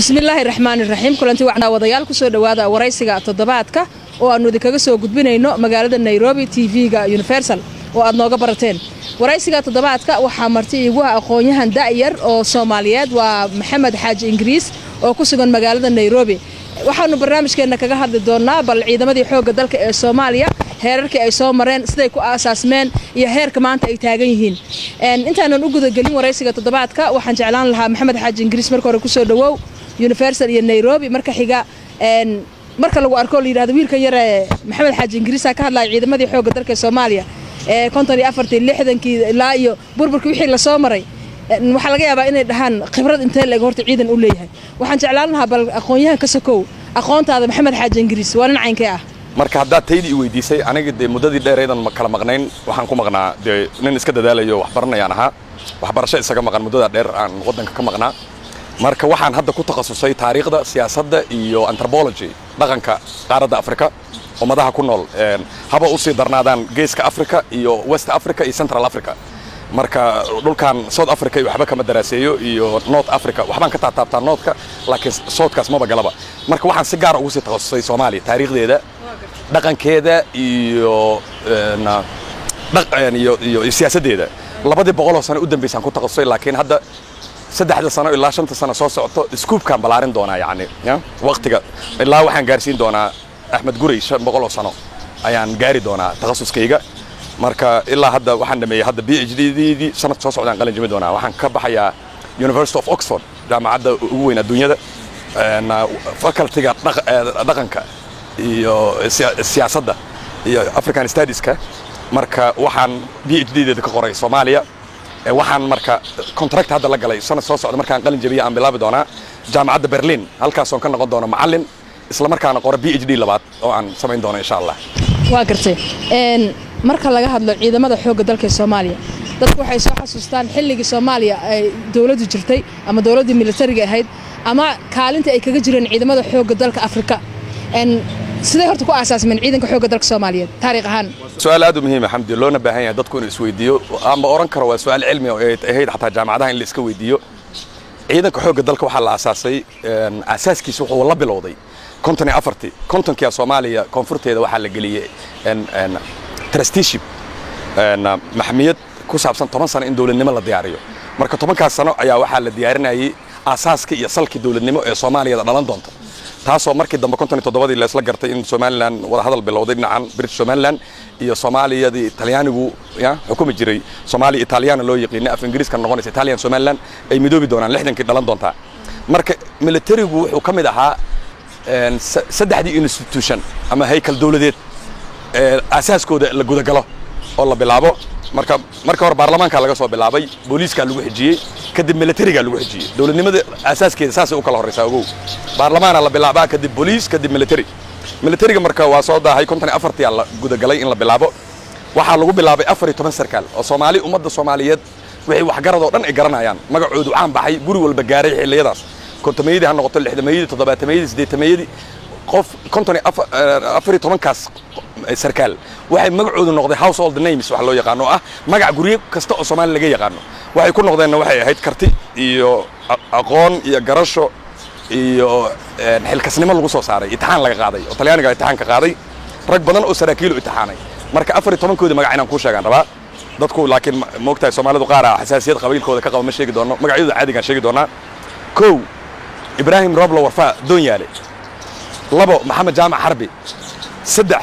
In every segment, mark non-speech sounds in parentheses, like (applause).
bismillaahi raxmaani raxiim kulanti waxnaa wadayaal ku soo dhowaada waraysiga toddobaadka oo aannu idinkaga soo gudbinayno magaalada nairobi tv-ga universal oo aad nooga barateen. Waraysiga toddobaadka waxaa marti iigu ah aqoon-yahan da'yar oo soomaaliyeed waa maxamed xaaji ingiriis oo ku sugan magaalada nairobi. Waxaannu barnaamijkeenna kaga hadli doonnaa bal ciidamadii xoogga dalka ee soomaaliya heerarkii ay soo mareen siday ku aasaasmeen iyo heerka maanta ay taagan yihiin. Intaanan u gudagelin waraysiga toddobaadka waxaan jeclaan lahaa maxamed xaaji ingiriis marka hore ku soo dhowow universal iyo nairobi. Marka xiga marka lagu arko layidhahdo wiilkan yare maxamed xaaji ingiriisa ka hadlaya ciidamadii xoogga dalka soomaaliya ee konton iyo afartii lixdankii ilaa iyo burburkii wixii la soo maray waxaa laga yaabaa inay dhahaan khibrad intee leeg horta ciidan u leeyahay. Waxaan jeclaan lahaa bal aqoon-yahan ka sokow aqoontaada maxamed xaaji ingiriis waa nin caynkee ah. Marka haddaad taydii i weydiisay aniga dee muddadii dheeraydan kala maqnayn. Waxaan ku maqnaa dee nin iska dadaalayo waxbaranayaan ahaa waxbarasho isaga maqan muddada dheer aan waddanka ka maqnaa marka waxaan hadda ku takhasusay taariikhda siyaasadda iyo antropology dhaqanka qaaradda africa ummadaha ku nool haba u sii darnaadaan geeska africa iyo west africa iyo central africa. Marka dhulkan south africa waxba kama daraaseeyo iyo north africa waxbaan ka taataabtaa noodka laakiin soodkaas maba galaba. Marka waxaan si gaara ugu sii takhasusay soomaaliya taariikhdeeda dhaqankeeda iyo iyo siyaasaddeeda labadii boqoloo sano u dambaysaan ku takhasusay laakiin hadda saddexda sano ilaa shanta sano soo socoto skuubkaan balaarin doonaa yacni waqtiga. Ilaa waxaan gaarsiin doonaa axmed gurey shan boqoloo sano ayaan gaari doonaa takhasuskayga marka ilaa hadda waxaan dhameeyey hadda b h ddii sanadka soo socdaan qalin jimi doonaa. Waxaan ka baxayaa university of oxford jaamacadda ugu weyn adduunyada facultiga dhaqanka iyo siyaasadda iyo african studieska. Marka waxaan b h d-deeda ka qoray soomaaliya waxaan marka contract hadda la galay sanad soo socda markaan qalin jabiya aan bilaabi doonaa jaamacadda berlin. Halkaasoon ka noqon doono macallin isla markaana qora b h d labaad oo aan samayn doono insha allah. Waa gartay. Marka laga hadlo ciidamada xoogga dalka ee soomaaliya dadku waxay soo xasuustaan xilligii soomaaliya ay dowladdu jirtay ama dowladdii militariga ahayd ama kaalintii ay kaga jireen ciidamada xoogga dalka afrika siday horta ku aasaasmeen ciidanka xoogga dalka soomaaliyeed? Taariikh ahaan. Su'aal aad u muhiima xamdi loona baahan yahay dadku inuu isweydiiyo ama oran karo waa su'aal cilmi ay ahayd xataa jaamacadaha in la iska weydiiyo. Ciidanka xoogga dalka waxaa la aasaasay aasaaskiisa wuxuu la bilowday. Konton iyo afartii kontonkia soomaaliya koonfurteeda waxaa la geliyey trusteeship maxmiyad ku saabsan toban sano in dowladnimo la diyaariyo. Marka tobankaas sano ayaa waxaa la diyaarinayay aasaaskii iyo salkii dowladnimo ee soomaaliyada dhalan doonta taasoo markii dambe konton toddobadii laysla gartay in somalilan wada hadal bilowday dhinacan british somalilan iyo soomaaliyadii talyaanigu ya xukumi jiray. Soomaaliya italiyana loo yaqiinay af ingiriiska noqonaysa italian somalilan ay midoobi doonaan lixdankii dhalan doontaa. Marka militarigu wuxuu ka mid ahaa saddexdii institution ama haykal dowladeed ee aasaaskooda la gudagalo oo la bilaabo marka marka hore baarlamaanka laga soo bilaabay booliiskaa lagu xijiyey kadib militarigaa lagu xijiyey. Dowladnimada asaaskeeda saasay u kala horraysaa ogow. Baarlamaana la bilaabaa kadib booliis kadib military militariga marka waa soo daahay konton iyo afartiyaa la gudagalay in la bilaabo. Waxaa lagu bilaabay afar iyo toban sarkaal oo soomaali ummadda soomaaliyeed wixii waxgarad oo dhan ay garanayaan. Magacoodu caan baxay guri walba gaaray xilliyadaas. Kontomayadii ha noqoto lixdamayadii toddobaatameyadii siddeetamayadii qof konton iyo afar iyo tobankaas sarkaal. Waxay magacoodu noqday household names wax loo yaqaano oo ah magac guryo kasta oo soomaali laga yaqaano. Waxay ku noqdeenna waxay ahayd karti iyo aqoon iyo garasho iyo xilkasnimo lagu soo saaray itixaan laga qaaday oo talyaaniga itixaanka qaaday. Rag badan oo saraakiilu itixaanay marka afar iyo tobankoodii magac inaan kuu sheegaan rabaa? Dadku laakiin moogtahay soomaalidu qaar ah xasaasiyad qabiilkooda ka qaba ma sheegi doono magacyadooda caadigaan sheegi doonaa. Kow ibraahim roblo warfaa doonyaale labo maxamed jaamac xarbi. Saddex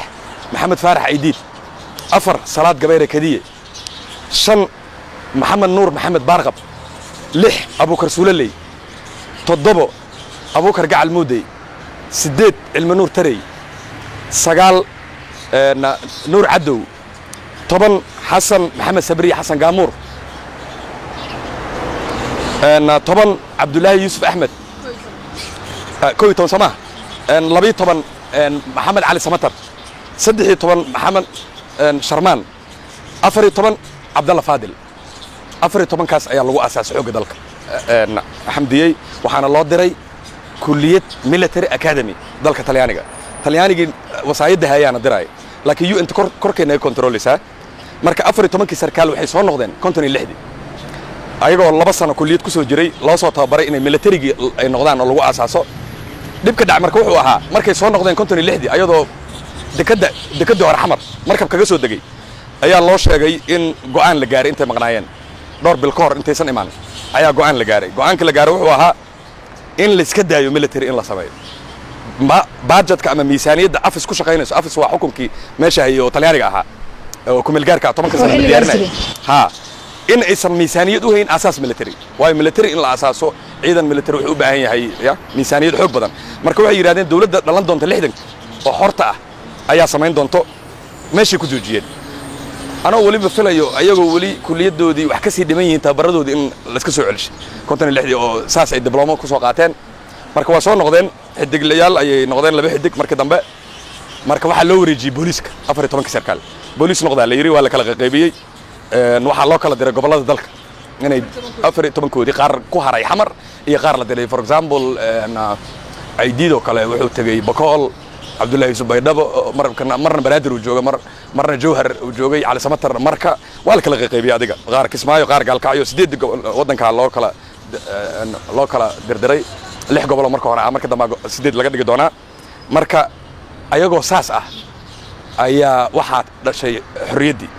maxamed faarax aydiid. Afar salaad gabayre kadiye. Shan maxamed nuur maxamed baarqab. Lix abuukar suulaley toddobo abuukar gacal muudey. Siddeed cilmi nuur tarey. Sagaal nuur cadow toban xasan maxamed sabriye xasan gaamuur. Toban cabdulaahi yuusuf axmed. Ko iyo toban soomaa labiyo toban maxamed cali samatar. Saddex iyo toban maxamed sharmaan afar iyo toban cabdalla faadil afar iyo tobankaas ayaa lagu aasaasay xoogga dalka. Xamdiyey waxaana loo diray kulliyad military academy dalka talyaaniga. Talyaanigii wasaayadda hayaana diraaya laakiin u n korkeenna ay kontroolaysaa marka afar iyo tobankii sarkaal waxay soo noqdeen konton iyo lixdii ayagoo laba sano kulliyad ku soo jiray loo soo tababaray inay militarigii ay noqdaan oo lagu aasaaso dhibka dhac marka wuxuu ahaa markay soo noqdeen konton iyo lixdii ayadoo dekadda dekaddii hore xamar markab kaga soo degay ayaa loo sheegay in go'aan la gaaray intay maqnaayeen. Dhowr bil ka hor intaysan imaan ayaa go'aan la gaaray. Go'aanka la gaaray wuxuu ahaa in layska daayo military in la sameeyo. Bajetka ama miisaaniyadda afis ku shaqaynayso afis waa xukunkii meesha hayay oo talyaaniga ahaa oo kumeelgaarka tobanka sana ha in aysan miisaaniyad u hayn asaas military. Waayo military in la asaaso ciidan military wuxuu u baahan yahay ya miisaaniyad xoog badan. Marka waxay yidhahdeen dawladda dhalan doonta lixdan oo xorta ah ayaa samayn doonto meeshay ku joojiyeen. Anoo weliba filayo ayagoo weli kuliyaddoodii wax ka sii dhiman yihiin tababaradoodii in layska soo celishay. Konton iyo lixdii oo saas ay diblomo ku soo qaateen. Marka waa soo noqdeen xidiglayaal ayay noqdeen laba xidig markii dambe. Marka waxaa loo wareejiyey booliiska afar iyo tobankii sarkaal. Booliis noqdaa la yidhi waa la kala qaqaybiyey waxaa loo kala diray gobollada dalka. Inay afar iyo tobankoodii qaar ku haray xamar iyo qaar la diray for example aidiidoo kale wuxuu tegey bakool cabdullaahi subaydhabo marna banaadir uu jooga marna jawhar uu joogay cali samatar marka waa la kala qaqaybiyey adiga. Qaar kismaayo qaar gaalkacyo sideed waddankaa loo kala loo kala dirdiray. Lix goboloo marka hore ah marka dambe sideed laga dhigi doonaa. Marka ayagoo saas ah ayaa waxaa dhashay xorriyaddii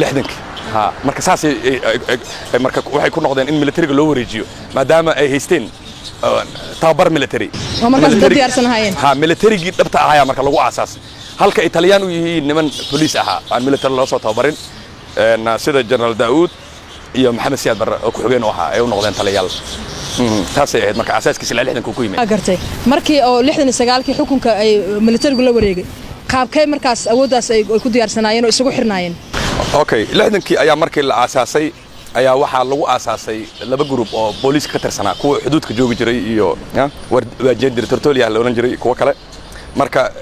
lixdankii marka saasay marka waxay ku noqdeen in militariga loo wareejiyo maadaama ay haysteen tababar military. Ha militarigii dhabta ahayaa marka lagu aasaas. Halka ay taliyaan u yihiin niman boliis ahaa aan military loo soo tababarin sida generaal daa'uud iyo maxamed siyaad barre oo ku-xigeen u ahaa ay u noqdeen taliyaal. Taasay ahayd marka asaaskiisa ilaa lixdanka ku yimid. Gartay. Markii oo lixdan iyo sagaalkii xukunka ay militarigu la wareegay qaabkay markaas awooddaas ay ku diyaarsanaayeen oo isugu xirnaayeen okay lixdankii ayaa markii la aasaasay ayaa waxaa lagu aasaasay laba gruub oo booliiska ka tirsanaa kuwa xuduudka joogi jiray iyo waajeen jiray tortolia la odhan jiray kuwo kale. Marka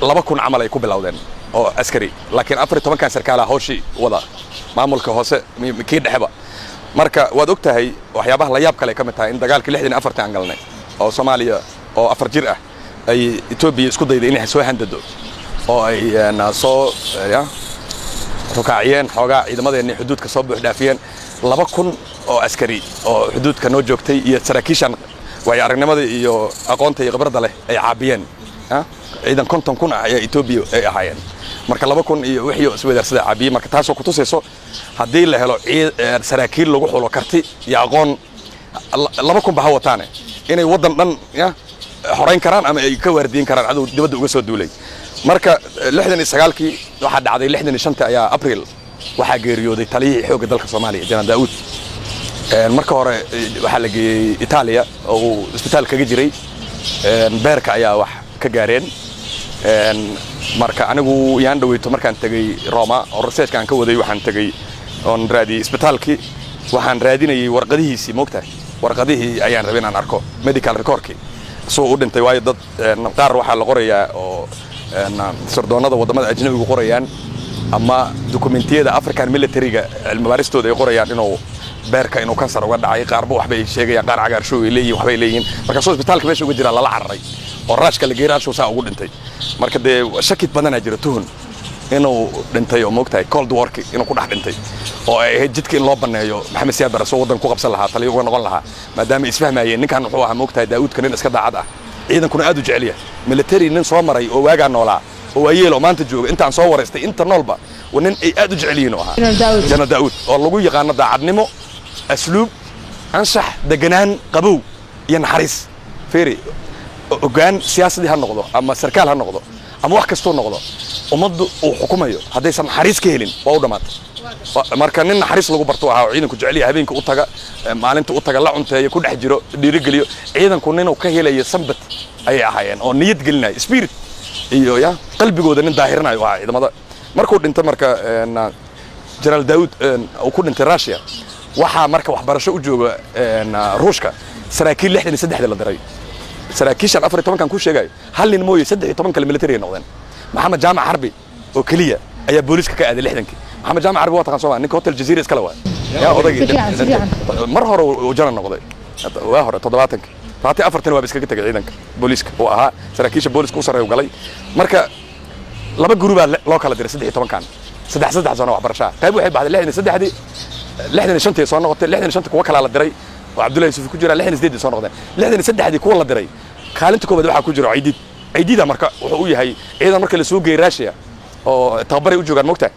laba kun camal ay ku bilowdeen oo askari laakiin afar iyo tobankan sarkaala hawshii wada maamulka hoose kii dhexeba. Marka waad og tahay waxyaabaha la yaab kale ka mid tahay in dagaalkii lixdan iyo afartii aan galnay oo soomaaliya oo afar jir ah ay etoobiya isku dayday inay soo handado oo ay soo rukaaciyeen xoogaa ciidamadeenni xuduudka soo buuxdhaafiyeen laba kun oo askari oo xuduudka noo joogtay iyo saraakiishan waayo aragnimada iyo aqoonta iyo khibradda leh ay caabiyeen. Ciidan konton kun ah ayaa etoobiya ay ahaayeen. Marka laba kun iyo wixii iswedaarsada caabiyey marka taasoo kutusayso haddii la helo saraakiil lagu xulo karti iyo aqoon laba kunba ha wataane. Inay waddan dhan xorayn karaan ama ay ka waardiyin karaan cadow dibadda uga soo duulay marka lixdan iyo sagaalkii waxaa dhacday lixdan iyo shantii ayaa abril waxaa geeriyooday taliyihii xoogga dalka soomaaliya janaan daa'uud marka hore waxaa la geeyey itaaliya oo uu isbitaal kaga jiray. Beerka ayaa wax ka gaareen. Marka anigu yaan dhaweyto markaan tegey roma oo researchka aan ka waday waxaan tegey oon raadiyey isbitaalkii. Waxaan raadinayey warqadihiisii moogtahay warqadihii ayaan rabay inaan arko medical recordkii. Suu u dhintay waayo dad qaar waxaa la qorayaa oo sardoonnada waddamada ajnabigu qorayaan ama dukumentiyada african militariga cilmibaaristooda ay qorayaan inuu beerka inuu kansar uga dhacay. Qaarba waxbay sheegayaan qaar cagaarshow ay leeyihiin waxbay leeyihiin. Markaasuu isbitaalka meesha uga jiraa lala cararay oo raashka la geeyey raashuu saa ugu dhintay. Marka dee shakid badanaa jira tuhun inuu dhintay oo moogtahay cold warki inuu ku dhex dhintay oo ay ahayd jidka in loo banneeyo maxamed siyaad bare soo waddan ku qabsan lahaa taliyo uga noqon lahaa maadaama isfahmayeen ninkan wuxuu ahaa moogtahay daa'uudka nin iska daacad ah ciidankuna aad u jecel yahay. Military nin soo maray oo waagaa noolaa oo waayeelo maanta jooga. Intaan soo waraystay inta noolba nin ay aad u jecel yihiin oo ahaa. Jana daa'uud oo lagu yaqaano daacadnimo asluub anshax deganaan qabow iyo naxariis. Fiiri ogaan siyaasadii ha noqdo ama sarkaal ha noqdo ama wax kastuu noqdo ummaddu uu xukumayo. Haddaysan naxariis ka helin waa u dhammaatay marka nin naxariis lagu barto ahaa ciidanku jeceliya habeenka u taga maalinta u taga la cunteeyo ku dhex jiro dhiirigeliyo ciidanku ninuu ka helayo sambat ayay ahaayeen oo niyad gelinaya spirit. Iyo ya qalbigooda nin daahirinayo ahaa ciidamada. Markuu dhintay marka jenaraal daawud uu ku dhintay russia waxaa marka waxbarasho u jooga ruushka saraakiil lixdan iyo saddexda la diray saraakiishan afar iyo tobankan ku sheegayo hal nin mooye saddex iyo toban kale military ay noqdeen. Maxamed jaamac xarbi oo keliya ayaa booliiska ka aaday lixdankii maxamed jaamac xarbi waa taqaan soo maa ninka hotel jazeera iskale waay. Yaa odaygii mar hore uu jana noqday. Waa hore toddobaatankii labaatan afartan waa iskaga tegay ciidanka booliiska. Uu ahaa saraakiisha booliiska u sarreeyu galay. Marka laba gurubaa loo kala diray saddex iyo tobankan saddex saddex sano waxbarashaa. Qayb waxay baxday lixdan iyo saddexdii lixdan iyo shantii soo noqotay. Lixdan iyo shanta kuwa kalaa la diray. Oo cabdullahi yuusuf ku jira. Lixdan iyo siddeedii soo noqdeen lixdan iyo saddexdii kuwa la diray. Kaalinta koobaad waxaa ku jira caydiid. Caydiida marka wuxuu u yahay ciidan marka la soo geeyey raashiya oo tababaray u joogaan mogtahay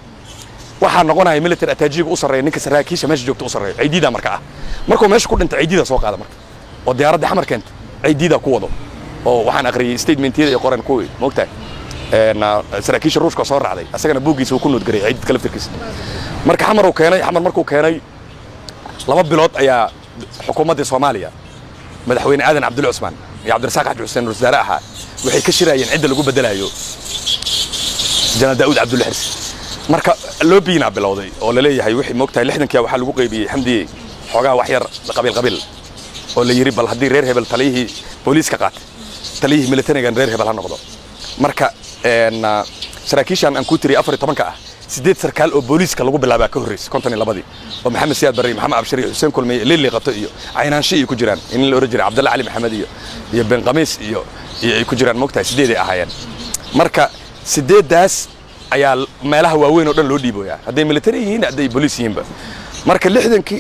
waxaa noqonaya military ataajiga u sarreeya ninka saraakiisha meesha joogta u sarreeya. Caydiida marka ah. Markuu meesha ku dhintay caydiida soo qaada marka. Oo diyaaradda xamar keenta caydiida ku wado. Oo waxaan akhriyey statementyada ay qoreen kuwii mogtahay saraakiisha ruushka soo raacday. Asagana buuggiisa uu ku noodgarayay caydiidka laftirkiisa marka xamar uu keenay xamar markuu keenay laba bilood ayaa xukuumaddii soomaaliya madaxweyne aadan cabdulle cusmaan iyo cabdirasaaq xaji xuseen wasaare ahaa waxay ka shiraayeen cidda lagu bedelayo janaal daa'uud cabdulle xirsi marka loobiinaa bilowday oo la leeyahay wixii moogtahay lixdankia waxaa lagu qaybiyey xamdiye xoogaa wax yar qabiil qabiil oo la yidhi bal haddii reer hebel taliyihii booliiska qaatay taliyihii militarigan reer hebel ha noqdo. Marka saraakiishan aan ku tiriyay afar iyo tobanka ah sideed sarkaal oo booliiska lagu bilaabaa ka horreysay konton iyo labadii oo maxamed siyaad barre maxamed abshir iyo xuseen kulmiye lili qato iyo caynaanshe iyo ku jiraan in la oran jiray cabdalla cali maxamed iyo iyo ben qamiis iyo iyo ay ku jiraan moogtahay sideeday ahaayeen. Marka sideeddaas ayaa meelaha waaweyn oo dhan loo dhiiboyaa hadday military yihiin hadday booliis yihiinba. Marka lixdankii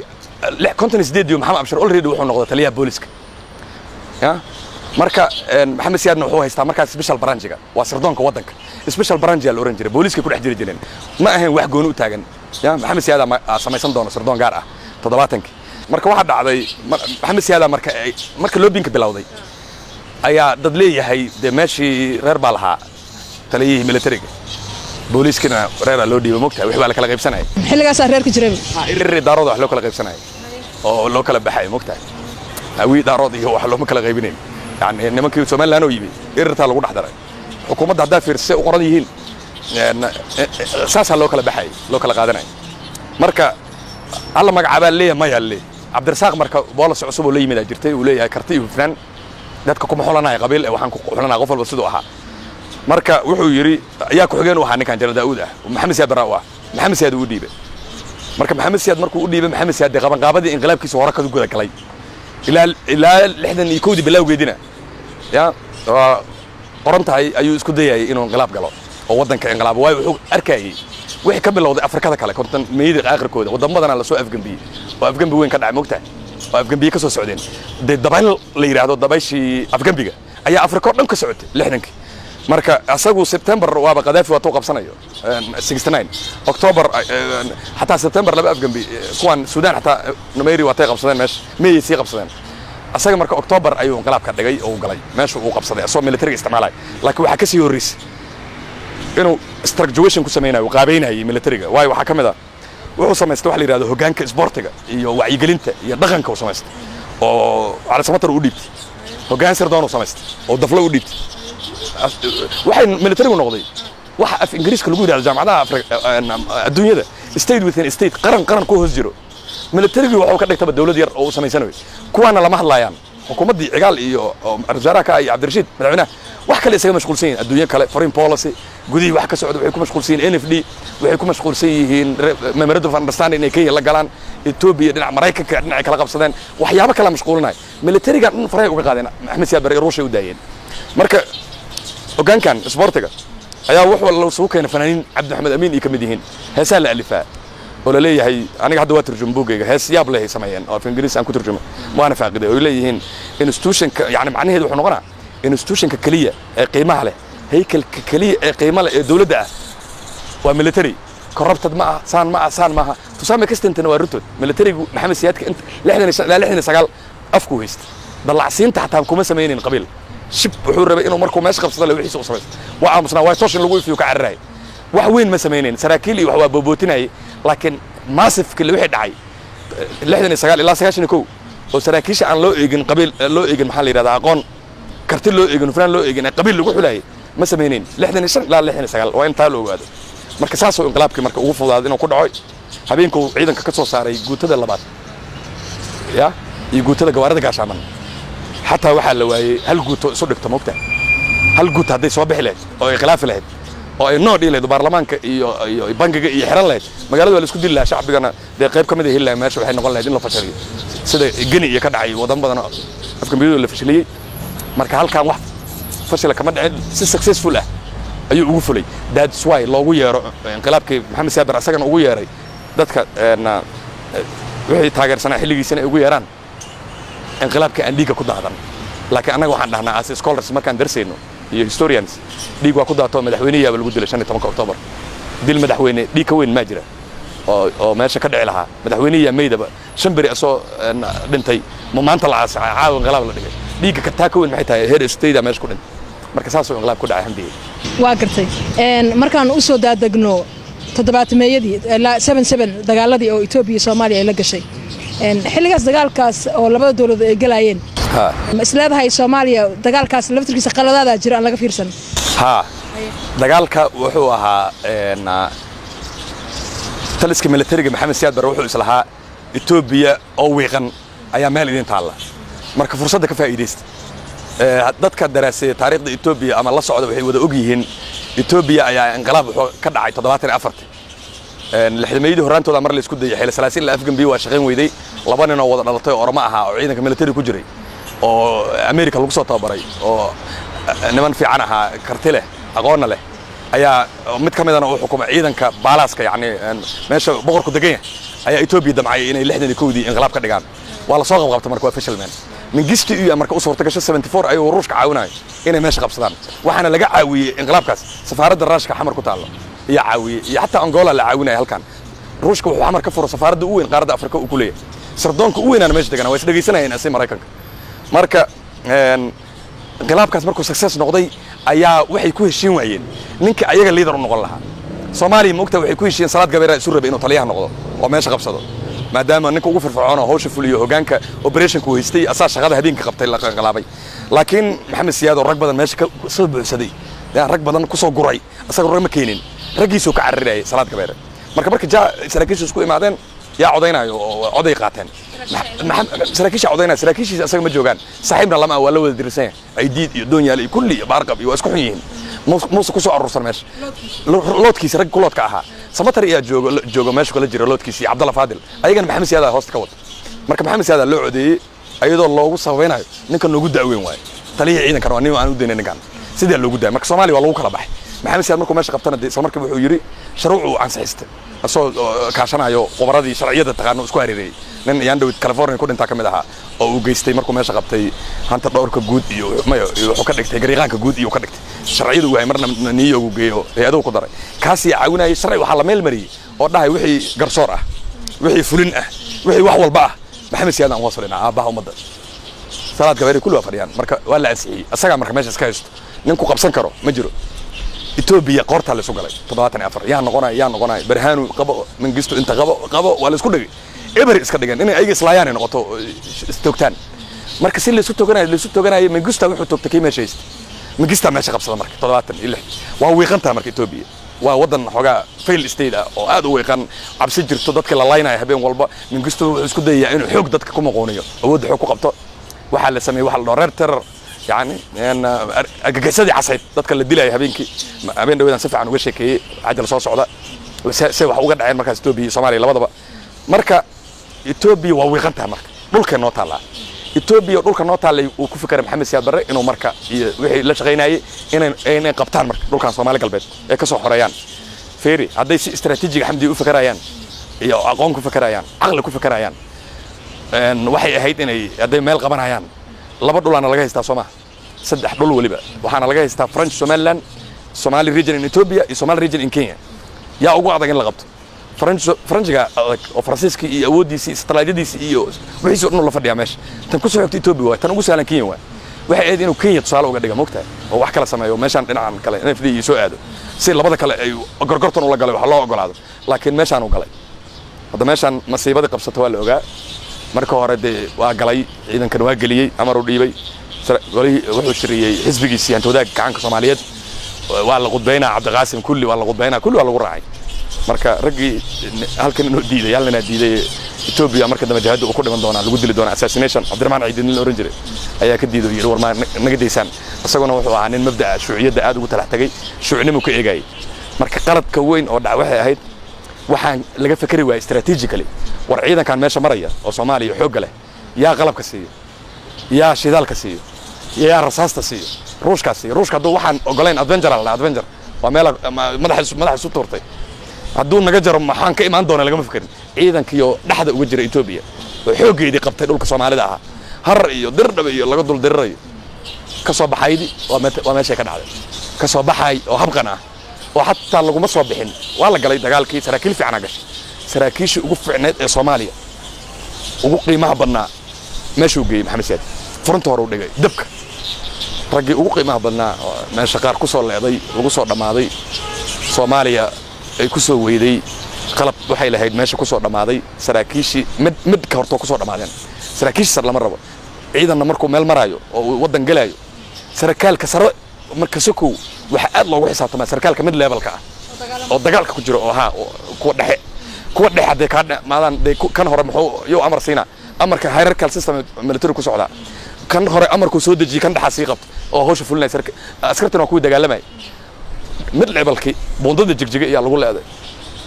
konton iyo sideedii maxamed abshir already wuxuu noqday taliyaha booliiska ya? Marka maxamed siyaadna wuxuu haystaa markaas special branchiga waa sirdoonka waddanka. Special branchiga la oran jiray booliiska ku dhex jiri jireen. Ma ahayn wax gooni u taagan. Ya? Maxamed siyaada samaysan doono sirdoon gaar ah toddobaatankii marka waxaa dhacday maxamed siyaada marka marka loobinka bilowday ayaa dad leeyahay dee meeshii reer baa lahaa taliyihii militariga booliiskina reeraa loo dhiiba mogtahay wix baa la kala qaybsanaya xilligaasaa reerka jiray? Irri daarooda wax loo kala qaybsanaya oo loo kala baxaya mogtahay hawii daarood iyo wax looma kala qaybinayn yani nimankii somaliland oo yimi irirtaa lagu dhex daray. Xukuumadda haddaa fiirsay u qoran yihiin. Saasaa loo kala baxayay loo kala qaadanaya marka alla magacaabaa leeyahay mayaa le cabdirasaaq marka boolas cusub oo la yimid aa jirtay uu leeyahay karti iyo hufnaan dadka kuma xulanaya qabiil waxaan ku xulanaya qof walba siduu ahaa marka wuxuu yidhi ayaa ku-xigeen u ahaa ninkan janaal daa'uud ah. Maxamed siyaad baraa u ah. Maxamed siyaad uu u dhiibay. Marka maxamed siyaad markuu u dhiibay maxamed siyaad dee qabanqaabadii inqilaabkiisa hore ka guda galay. Ilaa ilaa lixdan iyo kowdii bilawgeedina ya waa qoran tahay ayuu isku dayayay inuu inqilaab galo oo waddanka inqilaabo. Waayo wuxuu arkayay wixii ka bilowday afrikada kale konton meeyadii aakhirkooda waddamadana la soo afgembiyey oo afgembi weyn ka dhacay mogtahay oo afgembiye ka soo socdeen. Dee dabayl la yidhaahdo dabayshii afgembiga ayaa afrika oo dhan ka socotay lixdankii marka asagu sebtembar waaba kadaafi waatuu qabsanayo october xataa sebtembar laba afgembi kuwan sudan xataa numeri waatay qabsadeen meesha meyay sii qabsadeen. Asaga marka october ayuu inqilaabka dhigay oo galay. Meesha uu qabsaday asagoo militariga isticmaalaya laakiin waxaa ka sii horreysay inuu structuration ku samaynayo qaabeynayay militariga. Waayo waxaa ka mid a wuxuu samaystay waxa la yidhahdo hoggaanka isboortiga iyo wacyigelinta iyo dhaqanka uu samaystay oo cali samatar u dhiibtay. Hoggaan sirdoon uu samaystay oo daflo u dhiibtay waxay militarigu noqday waxa af ingiriiska lagu yidhahdo jaamacadaha adduunyada state within state qaran qaran ku hoos jiro militarigii waxuu ka dhigtaba dawlad yar oo uu samaysanayo kuwaana lama hadlaayaan xukuumaddii cigaal iyo wasaaraha ka iyo cabdirashiid madaxweynaha wax kale isaga mashquulsan yihiin adduunyo kale foreign policy gudihii wax ka socda waxay ku mashquulsan yihiin n f d waxay ku mashquulsan yihiin memorandum of understanding inay kenya la galaan etoobiya dhinac maraykanka dhinacay kala qabsadeen waxyaabo kala mashquulinaya militarigan dhan faray uga qaadeen axmed siyaad bare ruushay u daayeen marka وكان كان سبورتجا أيها وحول والله سوك هنا فنانين عبد الحمد أمين يكمل إيه ديهن هسال ألفاء. ولا ليه هي أنا قاعد دوا ترجم بوجي هس ياب ليه سمعين أو في إنجليزي أنا كترجمه ما أنا فاقد ولا ليه إنستوشن ك... يعني معنى هذا حنا غنا إنستوشن ككلية قيمة عليه. هي كل ككلية قيمة دولة دع وملتري كربت مع سان مع سان معها. تسامي كست أنت نورتو ملتري محمد سيادك أنت. لحنا نش... لا لحنا سقال أفكو هست بالله عسين تحتهم كم سمعين قبيل. Shib wuxuu rabay inuu markuu meesha qabsado le wixiisa u samaysto waa aamusnaa waa toshin lagu ifiyo ka cararaya wax weyn ma samaynayn saraakiil iyo wax waa boobootinayay laakiin massivekii wixii dhacay lixdan iyo sagaal ilaa sagaashan iyo kow oo saraakiisha aan loo eegin qabiil loo eegin maxaa la yidhahdaa aqoon karti loo eegin hufnaan loo eegin ee qabiil lagu xulayay ma samaynayn lixdan iyo shan ilaa lixdan iyo sagaal waa in taa la ogaado. Marka saasoo inqilaabkii marka ugu fudaaday inuu ku dhaco habeenkuu ciidanka ka soo saaray guutada labaad. Ya iyo guutada gawaarida gaashaaman xataa waxaa la waayey hal guuto isu dhigto mogta hal guuto hadday soo bixi lahayd oo ay khilaafi lahayd oo ay noo dhihi lahayd baarlamaanka iyo iyo bangiga iyo xiran lahayd magaalada waa la isku dili lahaa shacbigana. Dee qayb ka mid a heli lahaa meesha waxay noqon lahayd in la fashiliyo sida geni iyo ka dhacay wadan badan oo afgambiyadoo la fashiliyey marka halkan wax fashila kama dhicin si successful ah ayuu ugu fulay. That's why loogu yeero inqilaabkii maxamed saabir asagana ugu yeeray dadka wixii taageersanaa xilligiisina ay ugu yeeraan inqilaabka aan dhiigga ku daadan laakiin annaga waxaan dhahnaa as scholars markaan darsayno iyo historians dhiig waa ku daatoo madaxweyneyaaba lagu dilay oktoobar dil madaxweyne dhiig ka weyn maa jira oo meesha ka dhici lahaa. Madaxweyneyaa meydaba shan beri asoo dhintay. Ma maanta la aasacay caawa inqilaab la dhigay. Dhiigga ka taa ka weyn maxay tahay? Heer stayda meesha ku dhintay marka saasoo inqilaab ku dhacay xamdiga waa gartay. Markaan u soo daadegno toddobaatameeyadii dagaaladii oo etoobiya soomaaliya ay la gashay xilligaas dagaalkaas oo labada dowladood ay galaayeen. Ma isleedahay soomaaliya dagaalkaas laftirkiisa qaladaadaa jira aan laga fiirsan? Haa dagaalka wuxuu ahaa taliska militariga maxamed siyaad barre wuxuu islahaa etoobiya oo wiiqan ayaa meel idin taalla. Marka fursadda ka faa'iidaysta dadka daraaseeya taariikhda etoobiya ama la socda waxay wada og yihiin etoobiya ayaa inqilaab wuxuu ka dhacay toddobaatan iyo afarti lixdameeyadii horraantooda mar la isku dayay xeele salaasiin la afgambiye waa shaqayn weyday. Laba nin oo wada dhalatay oo ormo ahaa oo ciidanka militari ku jiray oo amerika lagu soo tababaray oo niman fiican ahaa karti leh aqoonna leh ayaa mid ka midana uu xukumay ciidanka baalaaska yacni meesha boqorku degan yahay ayaa etoobiya damcayay inay lixdan iyo kowdii inqilaab ka dhigaan. Waa la soo qabqabtay marka waa mingisti iyo marka u suurta gasho 74 ayuu ruushka caawinayo inay meesha qabsadaan. Waxaana laga caawiyey inqilaabkaas safaaradda raashka xamar ku taalo iyo caawiyey iyo xataa angola la caawinaya halkan. Ruushka wuxuu xamar ka furo safaaradda u weyn qaaradda afrika uu ku leeyahay. Sardoonka u weynaana meesha deganaa waa isdhegaysanayeen asi maraykanka marka inqilaabkaas markuu success noqday ayaa waxay ku heshiin waayeen. Ninka ayaga liidar u noqon lahaa. Soomaaliya maogta waxay ku heshiiyeen salaad gabeera isu rabay inuu taliyaha noqdo oo meesha qabsado. Maadaama ninka ugu firfircoon oo hawsha fuliyo hogaanka operationka haystay asaa shaqada habeenka qabtay la qalaabay laakiin maxamed siyaad oo rag badan meesha ka soo buuxsaday rag badan ku soo guray asagoo rag ma keenin raggiisuu ka carrirayay salaad gabeere marka marka jaa saraakiishu isku imaadeen yaa codaynayo oo coday qaateen. Saraakiisha codaynaya saraakiishiisa asaga ma joogaan. Saaxiibna lama waa la wada dirsan yahay aydiid iyo doonyaal iyo kulli iyo baarqab iyo waa isku xun yihiin. Muuse ku soo aruursan meesha loodkiisa. Rag ku loodka ahaa. Samatar ayaa joogo joogo meesha kala jira loodkiisa iyo cabdalla faadil ayagana maxamed siyaada hoosta ka wata marka maxamed siyaada loo codeeyey ayadoo loogu sabaynayo ninka noogu da'weyn waaye. Taliyihii ciidankan waa nin aan u daynay ninkan. Sidaa loogu daayay marka soomaaliya waa lagu kala baxay maxamed siyaad markuu meesha qabtana dee isla markii wuxuu yidhi sharuucu ansixistay asoo kaashanayo qubaradii sharciyada taqaano isku hareereeyey nin yandhow california ku dhintaa ka mid ahaa oo uu geystay markuu meesha qabtay hanta dhowrka guud iyo wuxuu ka dhigtay gariiqaanka guud iyo ka dhigtay. Sharciyadu wahay marna york geeyo hay'aduhu ku daray. Kaasii caawinayay sharci waxaa la meel mariyey oo dhahay wixii garsoor ah wixii fulin ah wixii wax walba ah. Maxamed siyaad aan hoos fadhinaa aabbaha ummadda. Salaad gabeeri kulli waa fadhiyaan marka waa la ansixiyey. Asagaa marka meesha iska haysto nin ku qabsan karo ma jiro etoobiya qoortaa la isu galay toddobaatan iyo afar. Yaa noqonaya yaa noqonaya barhaanu qabo mangisto inta qabo qabo waa la isku dhigay eber iska dhigeen inay ayaga islaayaan ay noqoto istoogtaan marka si laysu toganayo laysu toganayo mangista wuxuu toogtay kii meesha haystay. Mangista meesha qabsada marka toddobaatan iyo lix. Waa wiiqantaa marka etoobiya waa waddan xoogaa fail state ah oo aad u wiiqan cabsi jirto dadka la laynaya habeen walba. Mangisto wuxuu isku dayayaa inuu xoog dadka ku maqooniyo awoodda xoog ku qabto. Waxaa la sameeyey waxa la dhaho reer terror yani agagasadii casayd dadka la dilaya habeenkii habeen dhawedan si fiican uga sheekeeyey ajal soo socda se wax uga dhaceen markaas etoobiya iyo soomaliya labadaba marka etoobiya waa wiiqan tahay marka dhulkay noo taallaa etoobiya dhulka noo taallay uu ku fikera maxamed siyaad barre inuu marka iyo wixii la shaqaynayay inay qabtaan marka dhulkan soomaali galbeed ee ka soo xoreeyaan feri hadday si istaraatiijiga xamdi u fikerayaan iyo aqoon ku fikerayaan caqli ku fikerayaan waxay ahayd inay hadday meel qabanayaan laba dhulaana laga haystaa soo maha saddex dhul weliba. Waxaana laga haystaa french somaliland somali region in ethiopia iyo somali region in kenya. Yaa ugu adag in la qabto. Faranjiga adag oo faransiiska iyo awooddiisii satalaajyadiisi iyo wixiisi o dhan la fadhiyaa meesha. Tan ku soo xigta ethiopia waay tan ugu sahlan kenya waay. Waxay ahayd inuu kenya tusaale uga dhiga mogtahay oo wax kala sameeyo meeshaan dhinacan kale nfd iyo soo aado. Si labada kale ay gorgortan ula galay wax loo ogolaado laakiin meeshaan u galay. Hadda meeshaan masiibadii qabsata waa la ogaa marka hore dee waa galay ciidankan waa geliyey amaruu dhiibay. Wuxuu shiriyey xisbigiisii hanta wadaagga gacanka soomaaliyeed. Waa la qudbaynaa cabdiqaasim kulli waa la qudbaynaa kulli waa lagu raacay. Marka raggii halkan inuu diiday hal ninaa diiday etoobiya marka dambe jahadda uu ku dhiman doonaa lagu dili doonaa assassination. Cabdiraxmaan ciidin la oran jiray ayaa ka diiday yidhi war maa naga daysaan isaguna wuxuu ahaa nin mabda'a shuuciyadda aad ugu talax tagay shuucnimu ka eegayay marka qaladka weyn oo dhac waxay ahayd waxaan laga fakeri waayay strategically. War ciidankan meesha maraya oo soomaaliya xoogga leh yaa qalabka siiyo yaa shidaalka siiyo yaa rasaasta siiyo ruushkaa siiyo. Ruushka hadduu waxaan ogolayn adventure la adventure. Waa meel madaxa madaxa isu tuurtay. Hadduu naga jaro maxaan ka imaan doona lagama fikerin ciidankiioo dhexda uga jira etoobiya oo xooggeedii qabtay dhulka soomaalida ahaa harar iyo dirdhaba iyo laga dul dirirayo ka soo baxaydi waa meeshay ka dhacday. Ka soo baxay oo habqan ah oo xataa laguma soo bixin. Waa la galay dagaalkii saraakiil fiicnaa gashay. Saraakiishii ugu fiicneed ee soomaaliya. Ugu qiimaha badnaa meeshuu geeyey maxamed siyaad furunta hore u dhigay dabka. Raggii ugu qiimaha badnaa meesha qaar ku soo leeday ugu soo dhammaaday soomaaliya ay ku soo weyday. Qalab waxay lahayd meesha ku soo dhammaaday. Saraakiishii mid mid ka hortoo ku soo dhammaadeen saraakiishii sar lama rabo. Ciidanna markuu meel maraayo oo uu waddan gelaayo sarakaalka sare marka sokow waxaa aad loogu xisaabtamaa sarakaalka mid levelka ah oo dagaalka ku jiro oo haa kuwa dhexe kuwa dhexe hadday kaa maadaan dee kan hore muxuu yow amar siinaa amarka hierarchical system military ku socdaa kan hore amarkuu soo dejiyey kan dhexaa sii qabta oo hawsha fulinaya askartina waa kuwii dagaalamaya mid levelkii buundada jigjiga ayaa lagu leeday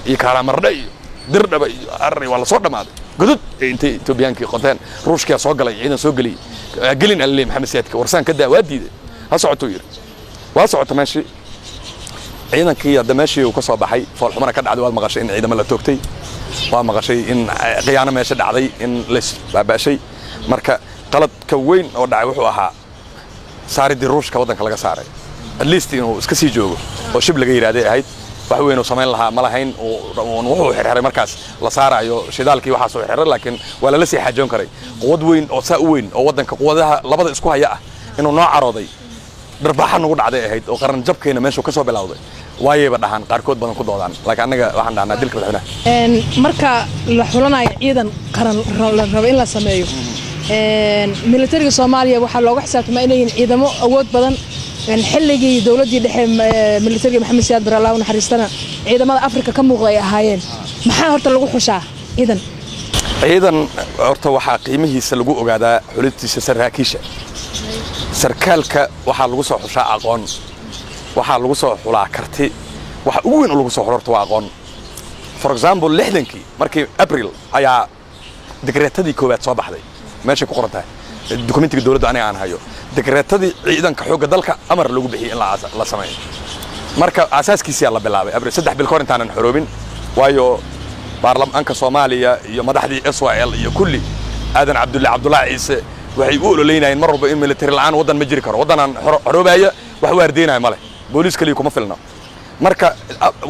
iyo kaalaamardhe iyo dirdhaba iyo arari waa la soo dhammaaday godod intay etoobiyaankii qonteen ruushkiyaa soo galay ciidan soo geliyey gelin aliley maxamed siyaadka warsaan ka daa waa diiday ha socotuu yidhi waa socota meeshii ciidankii hadda meeshii uu ka soo baxay foolxumana ka dhacday waad maqashay in ciidamo la toogtay. Waa maqashay in khiyaano meesha dhacday in lays baabaashay marka qaladka weyn oo dhacay wuxuu ahaa saaridii ruushka waddanka laga saaray. At least inuu iska sii joogo oo shib laga yidhahday ahayd. Wax weyn uu samayn lahaa ma lahayn wuxuu xirxiray markaas. La saarayo shidaalkii waxaas uu xirxiray laakiin waa lala sii xaajoon karay. Quwad weyn oo saa u weyn oo waddanka quwadaha labada isku haya ah inuu noo carooday dharbaaxa nagu dhacday ahayd oo qaran jabkeena meeshuu ka soo bilowday. Waayayba dhahaan qaarkood badan ku doodaan. Laakiin annaga waxaan dhahnaa dilka madaxweynaha marka la xulanayo ciidan qaran la rabo in la sameeyo. Militariga soomaaliya waxaa looga xisaabtamaa inay yihiin ciidamo awood badan. Xilligii dowladdii dhexe militariga maxamed siyaad bare allah u naxariistana ciidamada afrika ka muuqda ay ahaayeen. Maxaa horta lagu xushaa ciidan ciidan horta waxaa qiimihiisa lagu ogaadaa xulintiisa saraakiisha sarkaalka waxaa lagu soo xushaa aqoon. Waxaa lagu soo xulaa karti. Waxa ugu weyn oo lagu soo xulo horta waa aqoon. For example lixdankii markii abril ayaa digreetadii koowaad soo baxday. Meeshay ku qoran tahay dokumentiga dowladda aniga aan hayo. Digreetadii ciidanka xoogga dalka amar lagu bixiyey in la sameeyo marka asaaskiisiyaa la bilaabay. Abril saddex bil kahor intaanan xoroobin. Waayo baarlamaanka soomaaliya iyo madaxdii s y l iyo kulli aadan cabdulle cabdullaahi ciise waxay u ololeynayeen mar walba in military la'aan waddan ma jiri karo. Waddanaan xoroobaya wax waardeynaya ma leh. Booliis kaliya kuma filno marka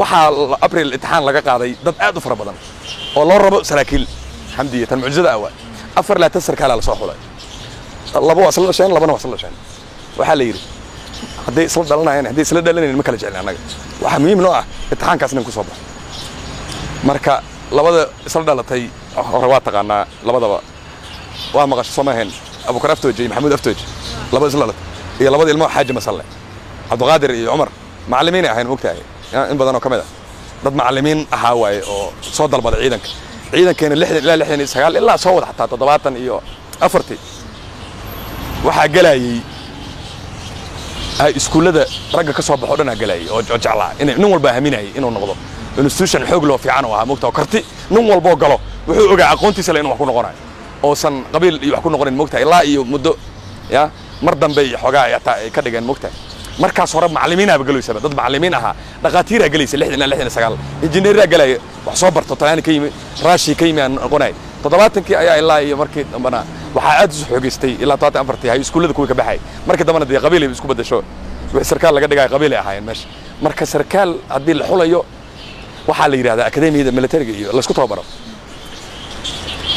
waxaa abril imtixaan laga qaaday dad aad u fara badan oo loo rabo saraakiil. Xamdiya tan mucjizada awaa afar laatan sarkaalaa la soo xulay. Laba waa isla dhasheen labana waa isla dhasheen waxaa la yidhi hadday isla dhalanayeen hadday isla dhalanayn ma kala jeclin annaga. Waxaa muhiim noo ah imtixaankaas nin ku soo baxo. Marka labada isla dhalatay hore waa taqaanaa labadaba waa maqasho soo maahayn abukar aftooje iyo maxamuud aftooje labada isla dhalatay iyo labada ilmo xaaji masalle cabdiqaadir iyo cumar macallimiinay ahayn mogtahay in badan oo ka mid ah dad macallimiin ahaa waaye oo soo dalbaday ciidanka ciidankeena lixdan ilaa lixdan iyo sagaal ilaa soo wada xataa toddobaatan iyo afartii waxaa gelayey iskuullada ragga ka soo baxo dhanaa gelayay oo jeclaa in nin walbaa haminayay inuu noqdo institution xoog loo fiican oo ahaa mogta oo karti nin walboo galo wuxuu ogaa aqoontiisa le inuu wax ku noqonayo oosan qabiil iyo wax ku noqonin mogtahay ilaa iyo muddo ya mar dambe iyo xoogaa ataa ay ka dhigeen mogtahay markaas hore macallimiinaaba gelaysaba dad macallimiin ahaa dhaqaatiiraa gelaysa lixdan ilaa lixdan sagaal. Injineeraa gelaya wax soo barto talyaani ka yimi raashi ka yimi aan noqonay. Toddobaatankii ayaa ilaa iyo markii dambena waxaa aad isu xoogaystay ilaa todobaatan afartii hay iskuullada kuwii ka baxay. Markii dambena dee qabiil ay isku beddesho wixii sarkaal laga dhigaya qabiil ay ahaayeen meesha. Marka sarkaal haddii la xulayo waxaa la yidhahdaa akademiyada militariga iyo laysku tababaro.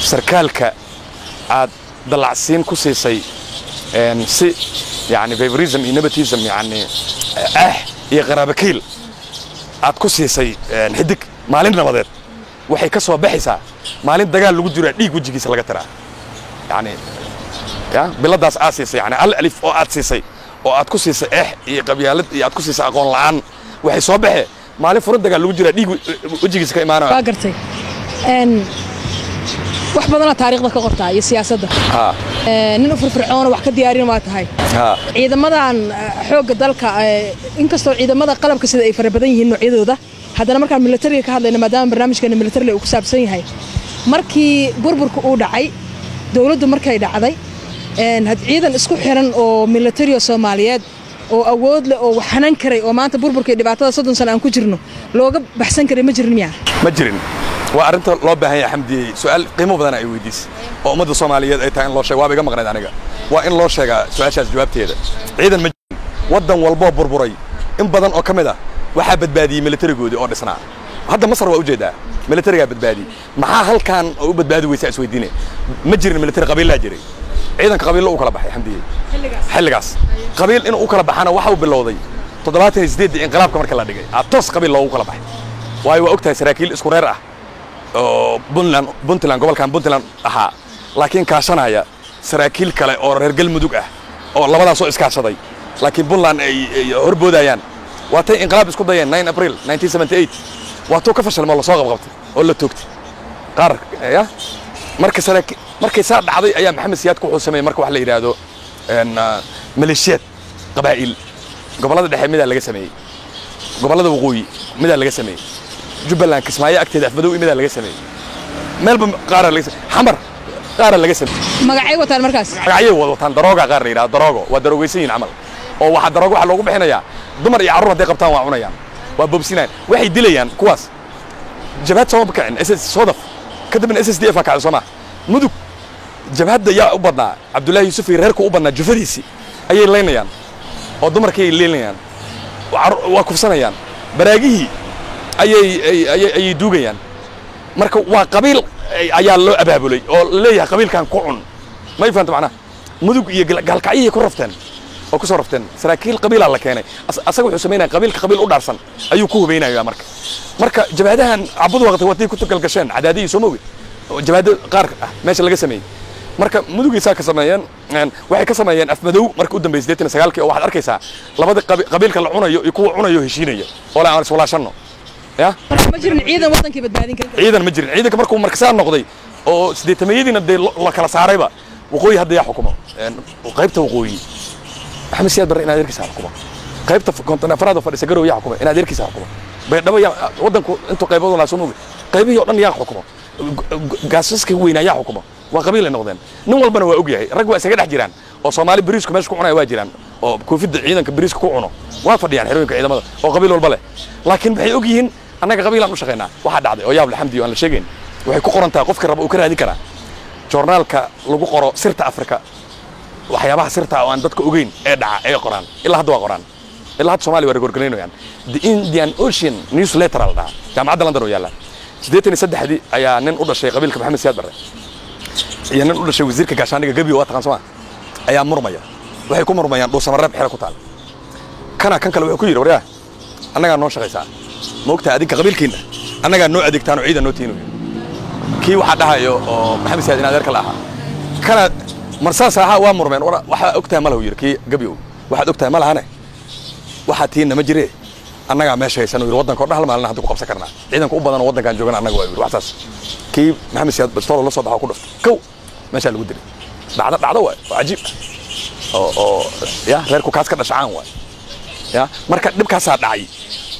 Sarkaalka aad dallacsiin ku siisay si yani favorism iyo nepotism yani ah iyo qaraabakiil aad ku siisay xidig maalin nabadeed. Waxay ka soo baxaysaa. Maalin dagaal lagu jiraa dhiig wejigiisa laga tiraa yani ya biladaas aad siisay yani al alif oo aad siisay oo aad ku siisay eh iyo qabyaalad iyo aad ku siisay aqoon la'aan waxay soo baxee. Maalin furan dagaal lagu jiraa dhiig wejigiisa ka imaanaya. Waa gartay wax badana taariikhda ka qortaa iyo siyaasadda. Nin u firfircoona wax ka diyaarin waa tahay. Ciidamadan xoogga dalka inkastoo ciidamada qalabka sida ay fara badan yihiin noocyadooda haddana markaan militariga ka hadlayna maadaama barnaamijkeena militariga uu ku saabsan yahay markii burburka uu dhacay dowladdu markay dhacday ciidan isku xiran oo militariga soomaaliyeed oo awood leh oo waxanan karay oo maanta burburka iyo dhibaatada soddon sano aan ku jirno looga baxsan karay ma jirin miyaa ma jirin waa arrinta loo baahan yahay xamdiyey su'aal qiimo badan ay weydiisay oo ummadda soomaaliyeed ay tahay in loo sheego waaba iga maqnayd aniga. Waa in loo sheegaa su'aashaas jawaabteeda. Ciidan ma jirin. Waddan walboo burburay. In badan oo ka mid ah waxaa badbaadiyey militarigoodii oo dhisnaa. Hadda masar waa u jeedaa militarigaa badbaadiyey. Maxaa halkan oo u badbaadi weysaa isweydiine ma jirin militari qabiillaa jiray. Ciidanka qabiillo u kala baxay xamdiyey xilligaas. Qabiil inuu u kala baxana waxa uu bilowday toddobaatan iyo siddeeddii inqilaabka marka la dhigay. Aa toos qabiil loogu kala baxay. Waayo waa og tahay saraakiil isku reer ah oo puntland puntland gobolkan puntland ahaa laakiin kaashanaya saraakiil kale oo reer galmudug ah oo labadaasoo iskaashaday laakiin puntland ay horboodayaan waa tay inqilaab isku dayeen 9 april 1978 waa tuu ka fashilmo lasoo qabqabtay oo la toogtay qaar ya marka saraakiil markay saa dhacday ayaa maxamed siyaadku wuxuu sameeyey marka wax la yidhaahdo maleeshiyaad qabaa'il gobollada dhexe midaa laga sameeyey gobollada waqooyi midaa laga sameeyey jubbaland kismaayo agteeda afmadow midaa laga sameeyey. Meelba qaara laga xamar qaara laga sameeyey. Magacay wataan markaas? Magacyay wada wataan. Darooga qaar la yidhahdo daroogo. Waa daroogaysan yihiin camal. Oo waxaa daroogo waxaa loogu bixinayaa. Dumar iyo carruur hadday qabtaan waa cunayaan. Waa boobsinayaan waxay dilayaan kuwaas. Jabhad sooma kacin. Ss soodaf kadibna ss d f aa kacday soo maa mudug. Jabhadda yaa u badnaa. Cabdullaahi yuusuf iyo reerku u badnaa jufadiisii ayay laynayaan. Oo dumarkii ay leelayaan waa kufsanayaan. Baraagihii ayay duugayaan. Marka waa qabiil ayaa loo abaabulay oo la leeyahay qabiilkan ku cun. Ma ifahanta macnaha? Mudug iyo gaalkacyihii ku rafteen oo ku soo rafteen. Saraakiil qabiilaa la keenay. Asaga wuxuu samaynaya qabiilka qabiil u dhaarsan. Ayuu ku hubaynaya marka. Marka jabhadahan cabud waqti waday ku tugal gasheen cadaadihii soo mogi jabhado qaar ah meesha laga sameeyey. Marka mudugiisaa ka sameeyeen waxay ka sameeyeen afmadow. Marka u dambeysay sideetan sagaalkii oo waxaad arkaysaa labada qabiilka la cunayo iyo kuwa cunayo heshiinaya oo la aan iswalaashanno ciidan ma jirin. Ciidanka markuu markasaa noqday oo sideetamayadiina dee la kala saarayba waqooyi hadda yaa xukumo. Qaybta waqooyi. Maxamed siyaad barre in adeerkiisa xukumo. Qaybta kontonafaraad oo fadhisa garow yaa xukumo. In adeerkiisa xukumo. Baydhabo yaa waddanku intuu qaybood laa soo mogi qaybihii oo dhan yaa xukumo. Gaasaska weynaa yaa xukumo. Waa qabiil ay noqdeen. Nin walbana waa og yahay rag waa isaga dhex jiraan oo soomaali bariisku meesha ku cunaya waa jiraan oo koofidda ciidanka bariiska ku cuno. Waa fadhiyaan xerooyinka ciidamada oo qabiil walba leh. Laakiin waxay og yihiin annaga qabiilaan u shaqaynaa waxaa dhacday oo yaab alxamdi aan la sheegayn waxay ku qoran tahay qofka raba uu ka raadin karaa. Joornaalka lagu qoro sirta afrika waxyaabaha sirta oo aan dadka ogeyn ee dhaca ee qoraan. Ilaa hadda waa qoraan. Ilaa hadda soomaaliya waa regorgaraynayaan the indian ocean newsletter la dhahaa. Jaamacadda london oo yaalla. Siddeetan iyo saddexdii ayaa nin u dhashay qabiilka maxamed siyaad barre. Iyo nin u dhashay wasiirka gaashaandhiga gebiyo waa taqaan soo ayaa murmaya. Waxay ku murmayaan dhuusamareeb xero ku taal. Kana kan kale wuxuu ku yidhi waryaa annagaa noo shaqaysaa ma ogtahay adinka qabiilkiinna annagaa noo adeegtaan oo ciidan noo tiinu. Kii waxaa dhahayo oo maxamed siyaad in adeerka la ahaa. Kana marsaas ahaa waa murmeen. Waxaa ogtahay ma lahu yidhi kii gebyow waxaad ogtahay ma lahane. Waxaa tiinna ma jiree annagaa meesha haysan yidhi waddanka o dhan hal maalin hadda ku qabsan karnaa. Ciidanka u badan oo waddankaan joogana annaga waa yidhi waxsaas kii maxamed siyaad bastoolo la soo baxo ku dhuftay kow meeshaa lagu dilay. Dhacdo dhacdo waay. Oo cajiib. Oo oo ya reerku kaas ka dhashacaan waay. Ya marka dhibkaasaa dhacay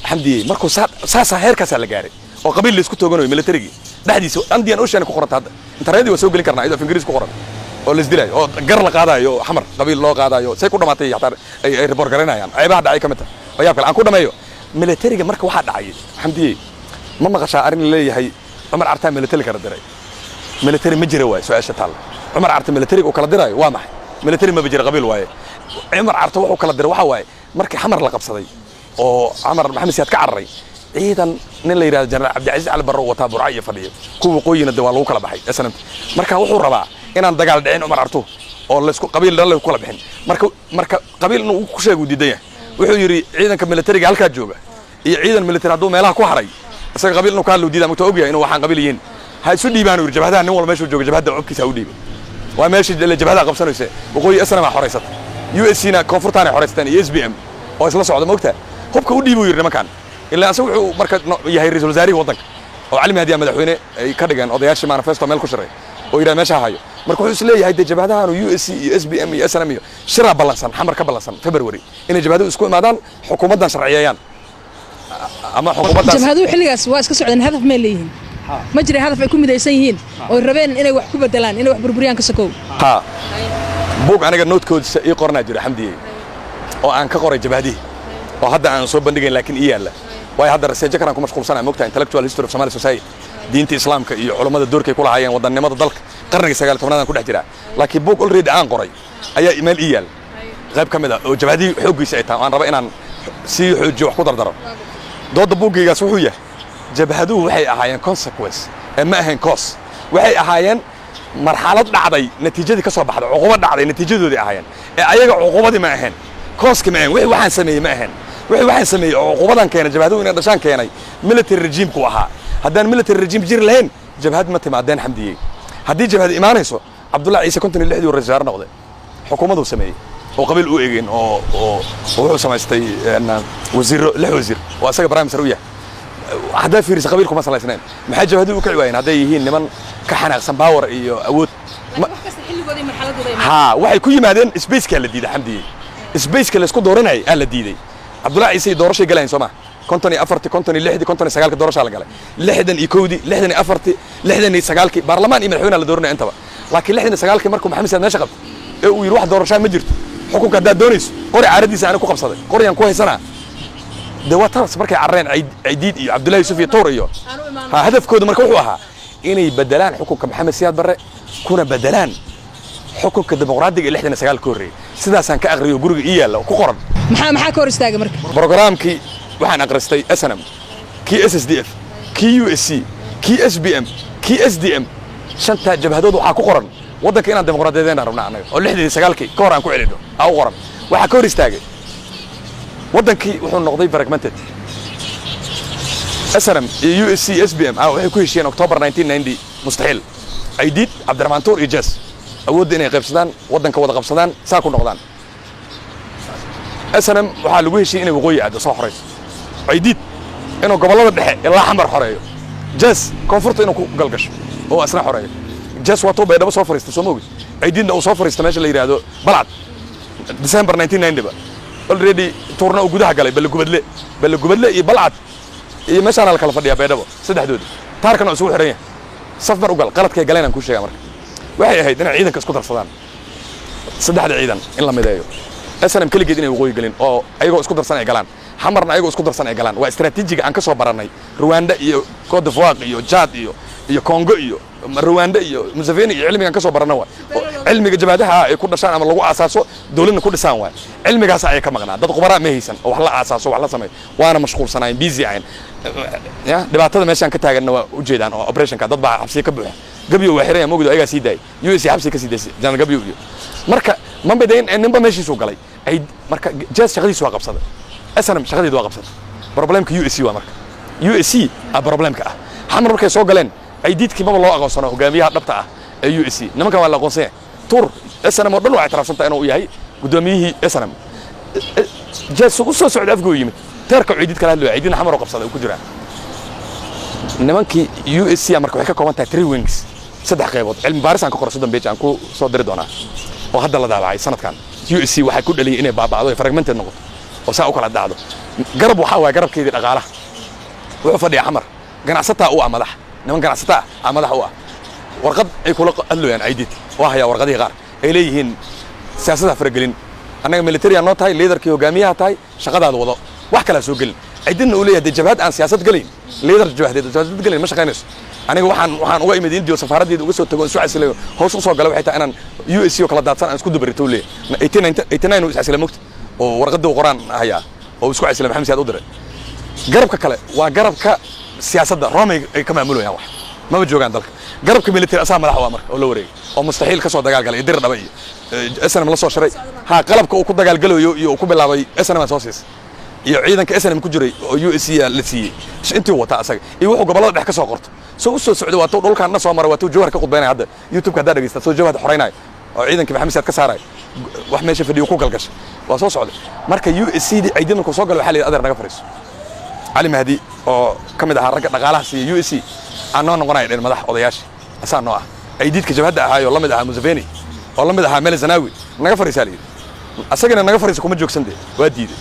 xamdiyey markuu saasaa heerkaasaa la gaaray. Oo qabiil laysku tooganayo militarigii dhexdiisa andian ocean ku qoranta hadda. Internetii waa soo gelin karnaa iyadoo af ingiriis ku qoran. Oo laisdilayo oo gar la qaadayo xamar qabiil loo qaadayo say ku dhamaatay xataa ay report garanayaan. Ceebaha dhacay ka mid tahay oo yaab kale aan ku dhameeyo. Militariga marka waxaa dhacay xamdiyey ma maqashaa arrin la leeyahay cumar cartaa militari kala diray. Militari ma jira waaye su'aasha taalla. Cumar carta militariga uu kala diraayo waa maxay? Militari maba jira qabiil waaye. Cumar carta wuxuu kala diray waxaa waaye markii xamar la qabsaday oo camar maxamed siyaad ka cararay ciidan nin la yidhahdo jenaraal cabdicasiis cali barro wataa burca iyo fadhiyo. Kuwa waqooyina de waa lagu kala baxay snmt marka wuxuu rabaa inaan dagaal dhicin cumar carto oo laysku qabiil dhan lagu kala bixin. Marka marka qabiil inuu ku sheegu diidan yahay wuxuu yidhi ciidanka militariga halkaa jooga iyo ciidan militari hadduu meelaha ku haray isaga qabiil inuu ka hadlo diida mugta ogyahay inuu waxaan qabiil yihiin? Ha isu dhiibaan yidhi jabhadaha nin walba meeshuu jooga jabhadda cobkiisa ha u dhiiba waa meeshii jabhadaha qabsanaysa waqooyi snm aa xoraysata u s c na koonfurtaan ay xoraysteen iyo s b m oo isla socda mogta hubka u dhiibuu yidhi nimankan. Ilaa asaga wuxuu marka yahay ra'isul wasaarihii waddanka oo cali mahdiya madaxweyne ay ka dhigeen odayaashii manifesto meel ku shiray oo yidhaha meesha hayo marka wuxuu is leeyahay dee jabhadahan u s c iyo s b m iyo s n m iyo shiraa ballansan xamar ka ballansan february inay jabhaduhu isku imaadaan xukuumaddan sharciyeeyaan ama xukuumaddaas jabhaduhu xilligaas waa iska socdeen hadaf may leeyihiin. Ma jira hadaf ay ku midaysan yihiin oo rabeen inay wax ku bedelaan inay wax burburiyaan ka sokow ha. Buug aniga noodkoodisa ii qornaa jira xamdiyey oo aan ka qoray jabhadihii oo hadda aan soo bandhigayn laakiin ii yaalla. Waayo hadda raseejo kalaan ku mashquulsanaa mogta intellectual history of somali society diinta islaamka iyo culummada doorkay ku lahaayeen wadannimada dalka. Qarniga sagaal tobnaadaan ku dhex jiraa. Laakiin book already aan qoray ayaa meel ii yaal. Qayb ka mid a oo jabhadihii xooggiisa ay tahay aan raba inaan sii xoojiyo wax ku dardaro. Doodda buuggaygaas wuxuu yahay jabhaduhu waxay ahaayeen consequence ee ma ahayn cause. Waxay ahaayeen marxalad dhacday natiijadii ka soo baxday cuqubo dhacday natiijadoodii ahaayeen ee ayaga cuqubadii ma ahayn kooski ma ahayn wixii waxaan sameeyey ma ahayn wixii waxaan sameeyey oo cuqubadan keenay jabhaduhu inay dhashaan keenay. Military regimeku ahaa. Haddaan military regime jiri lahayn jabhad ma timaadeen xamdiyey. Haddii jabhad imaanayso cabdullahi ciise konton iyo lixdii uu rasaar noqday. Xukuumaduu sameeyey. Oo qabiil u egeen oo oo wuxuu samaystay wasiiro lix wasiir. Oo asaga prime minister u yahay. Haddaa fiirisa qabiil kuma salaysnayn. Maxay jabhaduhu u kici waayeen? Hadday yihiin niman ka xanaaqsan power iyo awood. Ha waxay ku yimaadeen sbacekaa la diiday xamdiyey sbaceka laysku dooranayay? Aa la diiday cabdullahi ciise doorashay galayn soo ma? Konton iyo afarti konton iyo lixdii konton iyo sagaalki doorashaa la galay. Lixdan iyo kowdii lixdan iyo afarti lixdan iyo sagaalkii. Baarlamaan iyo madaxweynaha la dooranaya intaba. Laakiin lixdan iyo sagaalkii markuu maxamed saad meesha qabtay ee uu yidhi wax doorashaa ma jirto. Xukunka haddaad doonayso qori caaradiisa ana ku qabsaday. Qoryaan ku haysanaa. Dee waa taras markay carreen cidiid iyo cabdullahi yusuf iyo towr iyo ha hadafkooda marka wuxuu ahaa inay bedelaan xukunka maxamed siyaad barre kuna bedelaan xukunka dimuqraadiga ee lixdan iyo sagaalka horreeyey sidaasaan ka aqriyo guriga ii yaalla ku qoran. Maxaa maxaa ka hor istaagay marka? Brogaraamkii waxaan aqristay snm kii s s d f kii u s c kii s b m kii s d m. Shantaa jabhadood waxaa ku qoran waddanka inaan dimuqraadiyadeena rabnaa annaga oo lixdan iyo sagaalkii ka hor aan ku celino aa u qoran. Waxaa ka hor istaagay waddankii wuxuu noqday fragmented. Snm iyo u s c s b m waxay ku heshiyeen 1990 mustaxiil aydiid cabdiraxmaan tuur iyo jes awoodda inay qaybsadaan waddanka wada qabsadaan saa ku noqdaan. Snm waxaa lagu heshiyey inay waqooyi aado soo xorayso aydiid inuu gobollada dhexe ilaa xamar xoreeyo. Jes koonfurta inuu ku galgasho oo asna xoreeyo. Jes waa tuu baydhabo soo fariista soo ma ogid aydiidna uu soo fariista meesha la yidhaahdo balcad december 1990 ba. Already tuurna uu gudaha galay ballegubadle ballegubadle iyo balcad iyo meeshaana la kala fadhiyaa baydhabo saddexdooda taarkana isugu xihan yahay. Saf mar u gal qaladkay galeen aan kuu sheegaa marka waxay ahayd inay ciidanka isku darsadaan? Saddexda ciidan in la mideeyo. Snm keligeed inay waqooyi gelin oo ayagoo isku darsan ay galaan. Xamarna ayagoo isku darsan ay galaan. Waa istaraatiijiga aan ka soo barannay. Ruwanda iyo cote d'ivoire iyo jad iyo iyo congo iyo ruwanda iyo museveni iyo cilmigaan ka soo baranna waay. Cilmiga jabhadaha ay ku dhashaan ama lagu aasaaso dowladna ku dhisaan waay. Cilmigaas ayay ka maqnaa. Dad qubaraa ma haysan oo wax la aasaaso wax la sameeyo. Waana mashquulsanaayeen busy ahayn. Ya dhibaatada meeshaan ka taaganna waa ujeedaan oo operationka dad baa xabsiya ka buuxa gabyo waa xiraya mogdo ayagaa sii daayay. U s xabsiya ka sii daysay janal gabyo iyo marka mambedayn ninba meeshiisuu galay. Ay marka jes shaqadiisu waa qabsaday. Snm shaqadeedu waa qabsaday. Problemka u s c waa marka. U s c a problemka ah. Xamar markay soo galeen aydiidkii maba loo aqoonsano hogaamiyaha dhabta ah ee u s c. Nimankan waa la aqoonsan yahay tur snm oo dhan waa ictiraafsanta inuu yahay guddoomiyihii snm jes u soo socda afguu yimid. Teerka ciidid kala hadlaya ciididna xamar oo qabsaday uu ku jiraa. Nimankii u s c marka waxay ka kooban tahay three wings saddex qaybood. Cilmi baaris aan ka qoray soddon page aan ku soo diri doonaa. Oo hadda la daabacay sanadkan. U s c waxay ku dhaliyay inay baaba'do ay fragmented noqoto. Oo saa u kala dhacdo garab waxaa waaya garabkeedii dhaqaalaha. Wuxuu fadhiyaa xamar. Ganacsataa u ah madax niman ganacsataa ah madax u ah. Warqad ay kula hadlooyaan aydid oo hayaa warqadihii qaar. Ay leeyihiin siyaasada faragelin annaga military aan noo tahay liidarkii hogaamiyaha tahay shaqadaada wado. Wax kalaa soo gelin. Aydidna uu leeyahay dee jabhad aan siyaasad gelayn liidar jabhadeed siyaasad gelayn ma shaqaynayso. Aniga waxaan waxaan uga imid indiyo safaaraddeeda uga soo tago isu casilayo hoos u soo gala waxay tahay inaan u s oo kala daadsan aan isku dubarito uu leeyahay. Eighty nine uu iscasila mogta oo warqadii uu qoraan hayaa oo isku casila maxamed siyaad u diray. Garabka kale waa garabka joogaan dalka garabka military asaa madax waa marka oo la wareegay oo mustaxiil ka soo dagaalgalay iyo dir dhaba iyo snm la soo shiray ha qalabka uu ku dagaalgalayo iyo uu ku bilaabay snm aan soo siisay iyo ciidanka snm ku jiray oo u s c la siiyey intii wataa asaga iyo wuxuu gobollada dhex ka soo qorto soo u soo socday waa tuu dhulkaan na soo maray waa tuu jawhar ka khudbaynaya hadda youtubeka haddaa dhegeysta soo jawhar xoreynaayo oo ciidankii maxamed siyaad ka saarayo wax meesha fadhiyo ku galgashay waa soo socday marka c ciidii markuu soo galo waxaa la yidhi adeer naga fariiso cali mahdi oo ka mid ahaa ragga dhaqaalaha siiya u s c aan noo noqonaya dhin madax odayaasha. Asaa noo ah. Aydiidka jabhadda ahaayoo la mid ahaa museveni oo la mid ahaa mele zanawi naga fariisaa la yidhi. Asagana naga fariisa kuma joogsan dee. Waa diiday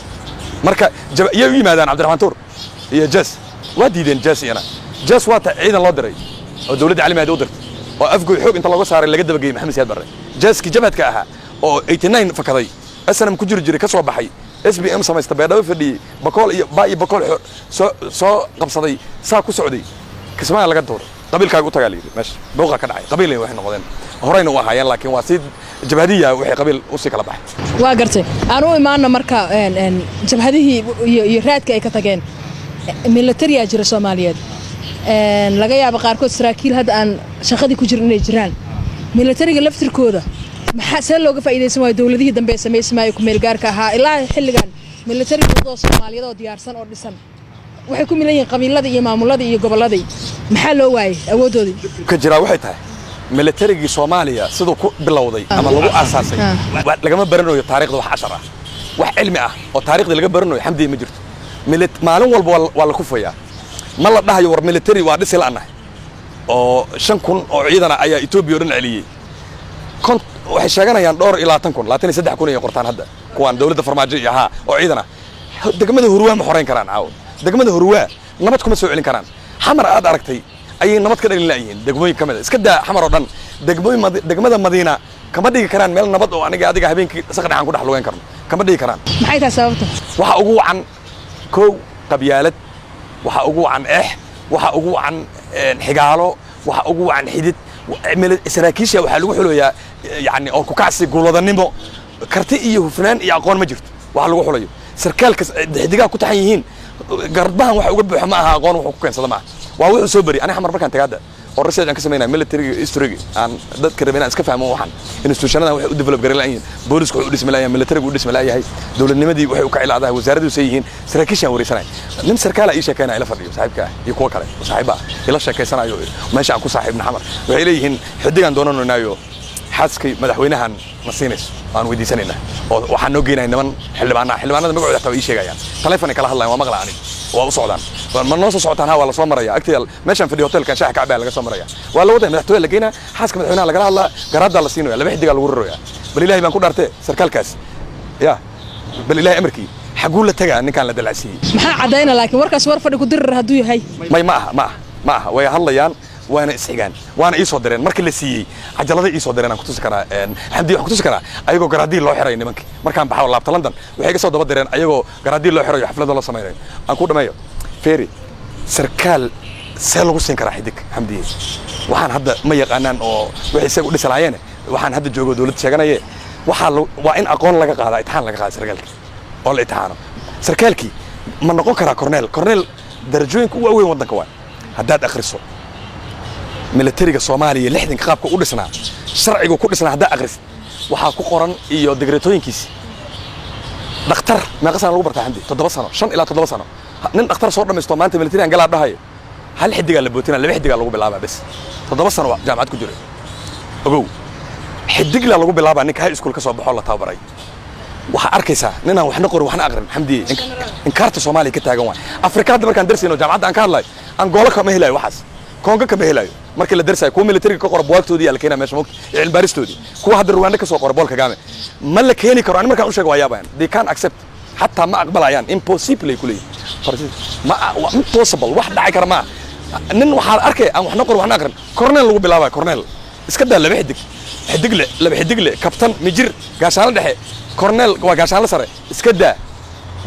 marka iyay u yimaadaan cabdiraxmaan tuur iyo jes waa diideen jes iyana. Jes waa ta ciidan loo diray oo dowladda cali mahdi u dirtay oo afgoy xoog inta looga saaray laga dabageyey maxamed siyaad barre. Jeeskii jabhadka ahaa oo eighty nine fakaday snm ku jiri jiray ka soo baxay s b m samaysta beedhabo fadhiyey bakool iyo baa iyo bakool soo qabsaday saa ku socday. Kismaayo laga dooray. Qabiilkaaga u tagaa la yidhi. Meesha booqa ka dhacay. Qabiilay waxay noqdeen horeyna u ahaayeen laakiin waa si jabhadiya waxay qabiil u sii kala baxay waa gartay. Aan u imaano marka jabhadihii iyo raadka ay ka tageen. Militariyaa jira soomaaliyeed. Laga yaabo qaarkood saraakiil hadda aan shaqadii ku jirin inay jiraan. Militariga laftirkooda maxaa see looga faa'iidaysan waayo dowladihii dambe ee samaysmaayo kumeelgaarka ahaa? Ilaa xilligan militari dowladoo soomaaliyeed oo diyaarsan oo dhisan. Waxay ku milan yihiin qabiiladii iyo maamuladii iyo gobolladii maxaa loo waayey awooddoodii ka jiraa waxay tahay militarigii soomaaliya siduu ku bilowday ama lagu aasaasay lagama baranayo taarikhda wax cashar ah. Wax cilmi ah oo taarikhda laga baranayo xamdiya ma jirto. Maalin walba waa la kufayaa ma la dhahayo war military waa dhisi la'nahay oo shan kun oo ciidana ayaa etoobiya o dhan celiyey waxay sheeganayaan dhowr iyo labaatan kun labaatan iyo saddex kun ay qortaan hadda. Kuwaan dowladda farmaajo iyo ahaa oo ciidana. Degmada hurwaa ma xorayn karaan caawo degmada hurwaa nabad kuma soo celin karaan. Xamar aad aragtay ayay nabad ka dhalin la'yihiin degmooyin ka mid a. Iska daa xamar oo dhan degmooyin degmada madiina kama dhigi karaan meel nabad oo aniga adiga habeenkii saqdhaxan ku dhex lugeyn karno. Kama dhigi karaan. Maxay tahay sababta? Waxa ugu wacan kow qabyaalad. Waxa ugu wacan eex waxa ugu wacan xigaalo. Waxa ugu wacan xidid saraakiisha waxaa lagu xulayaa yani oo kukacsi guuladanimo karti iyo hufnaan iyo aqoon ma jirto. Waxa lagu xulayo sarkaalka xidigaha ku taxan yihiin garbahan wax uga buuxo ma aha aqoon wuxuu ku keensada maaha waa wuxuu soo beri. Aniga xamar markaan tagaadda oo research aan ka samaynaya military history aan dadka rabay inaan iska fahmo waxan institutionadan waxay u develop garan la'yihiin boolisku wuxuu u dhismi la'yahay militarigu u dhismi la'yahay dowladnimadii waxay u ka cilaadahay wasaaraduhu say yihiin saraakiishaan wareysanaya nin sarkaala ii sheekeynaya ila fadhiyo saaxiibka iyo kuwa kale saaxiiba ila sheekeysanayo meesha aan ku saaxiibna xamar. Waxay leeyihiin xidigaan doonanaynaayo xaaskay madaxweynahan na siinayso aan weydiisanayna oo waxaan noo geenaya niman xildhibaana xildhibaanada magacooda xataa way ii sheegayaan. Taleefonay kala hadlayan waa maqla anig waa u socdaan. Ma noo soo socotaan ha waa la soo maraya agteeda meeshaan fadhiyo hotelkan shaaxa kacbaa laga soo maraya waa la wadaya madaxtooya la geynaa xaaska madaxweynaha lagala hadlaa garaaddaa la siinaya laba xidigaa lagu raraya bal ilaahay baan ku dhaartee sarkaalkaas. Ya bal ilaahay amarkii xaguu la tagaa ninkaan la dalacsiiyey maxaa caddayna laakiin warkaas war fadhi ku dirir hadduu yahay? May ma aha ma aha ma aha. Way hadlayaan waana isxigaan waana ii soo direen. Markii la siiyey cajalada ii soo direen aan kutusi karaa xamdi waxaan kutusi karaa ayagoo garaadii loo xiray nimankii. Markaan baxo laabta london waxay iga soo daba direen ayagoo garaadii loo xirayo xaflada loo samaynayo aan ku dhameeyo ferry sarkaal see lagu siin karaa xidig xamdiye waxaan hadda ma yaqaanaan oo waxay isaga u dhisi lahaayeene waxaan hadda joogo dowladda sheeganaye. Waxaa waa in aqoon laga qaadaa itixaan laga qaada sarkaalkii oo la itixaano. Sarkaalkii ma noqon karaa corneel corneel darajooyinka u waaweyn waddanka waay. Haddaad akhriso militariga soomaaliya lixdanka qaabka u dhisnaa sharcigu ku dhisnaa haddaa akhrisid waxaa ku qoran iyo digreetooyinkiisi dhakhtar meeqa sana lagu bartaa xamdi toddoba sano shan ilaa toddoba sano. Nin dhakhtar soo dhammaysto maanta militarigan galaa dhahayo. Hal xidigaa la bootina laba xidigaa lagu bilaabaa bes. Toddoba sano jaamacad ku jira. Ogow xidiglaa lagu bilaabaa ninka high school ka soo baxoo la tababaray. Waxaa arkaysaa ninaan waxna qorin waxna aqrin xamdiye inkaarta soomaaliya ka taagan waay afrika hadda markaan darsayno jaamacadda aan ka hadlayo angoolo kama helayo waxaas kongo kama helayo markii la darsayo kuwa militariga ka qora buwaagtoodii yaa la keenaa meesha mogta iyo cilbaaristoodii kuwa hadda ruwaanda ka soo qora bool kagame ma la keeni karo ani markaan u sheego waa yaabayaan they can accept. Xataa ma aqbalayaan. Impossible ay ku leeyihiin ma impossible. Wax dhaci kara maa nin waxaa arkay aan waxna qorin waxna aqrin. Corneel lagu bilaabaya corneel iska daa laba xidig. Xidigle laba xidigle kabtan mijir gaashaanlo dhexe. Corneel waa gaashaanle sare. Iska daa.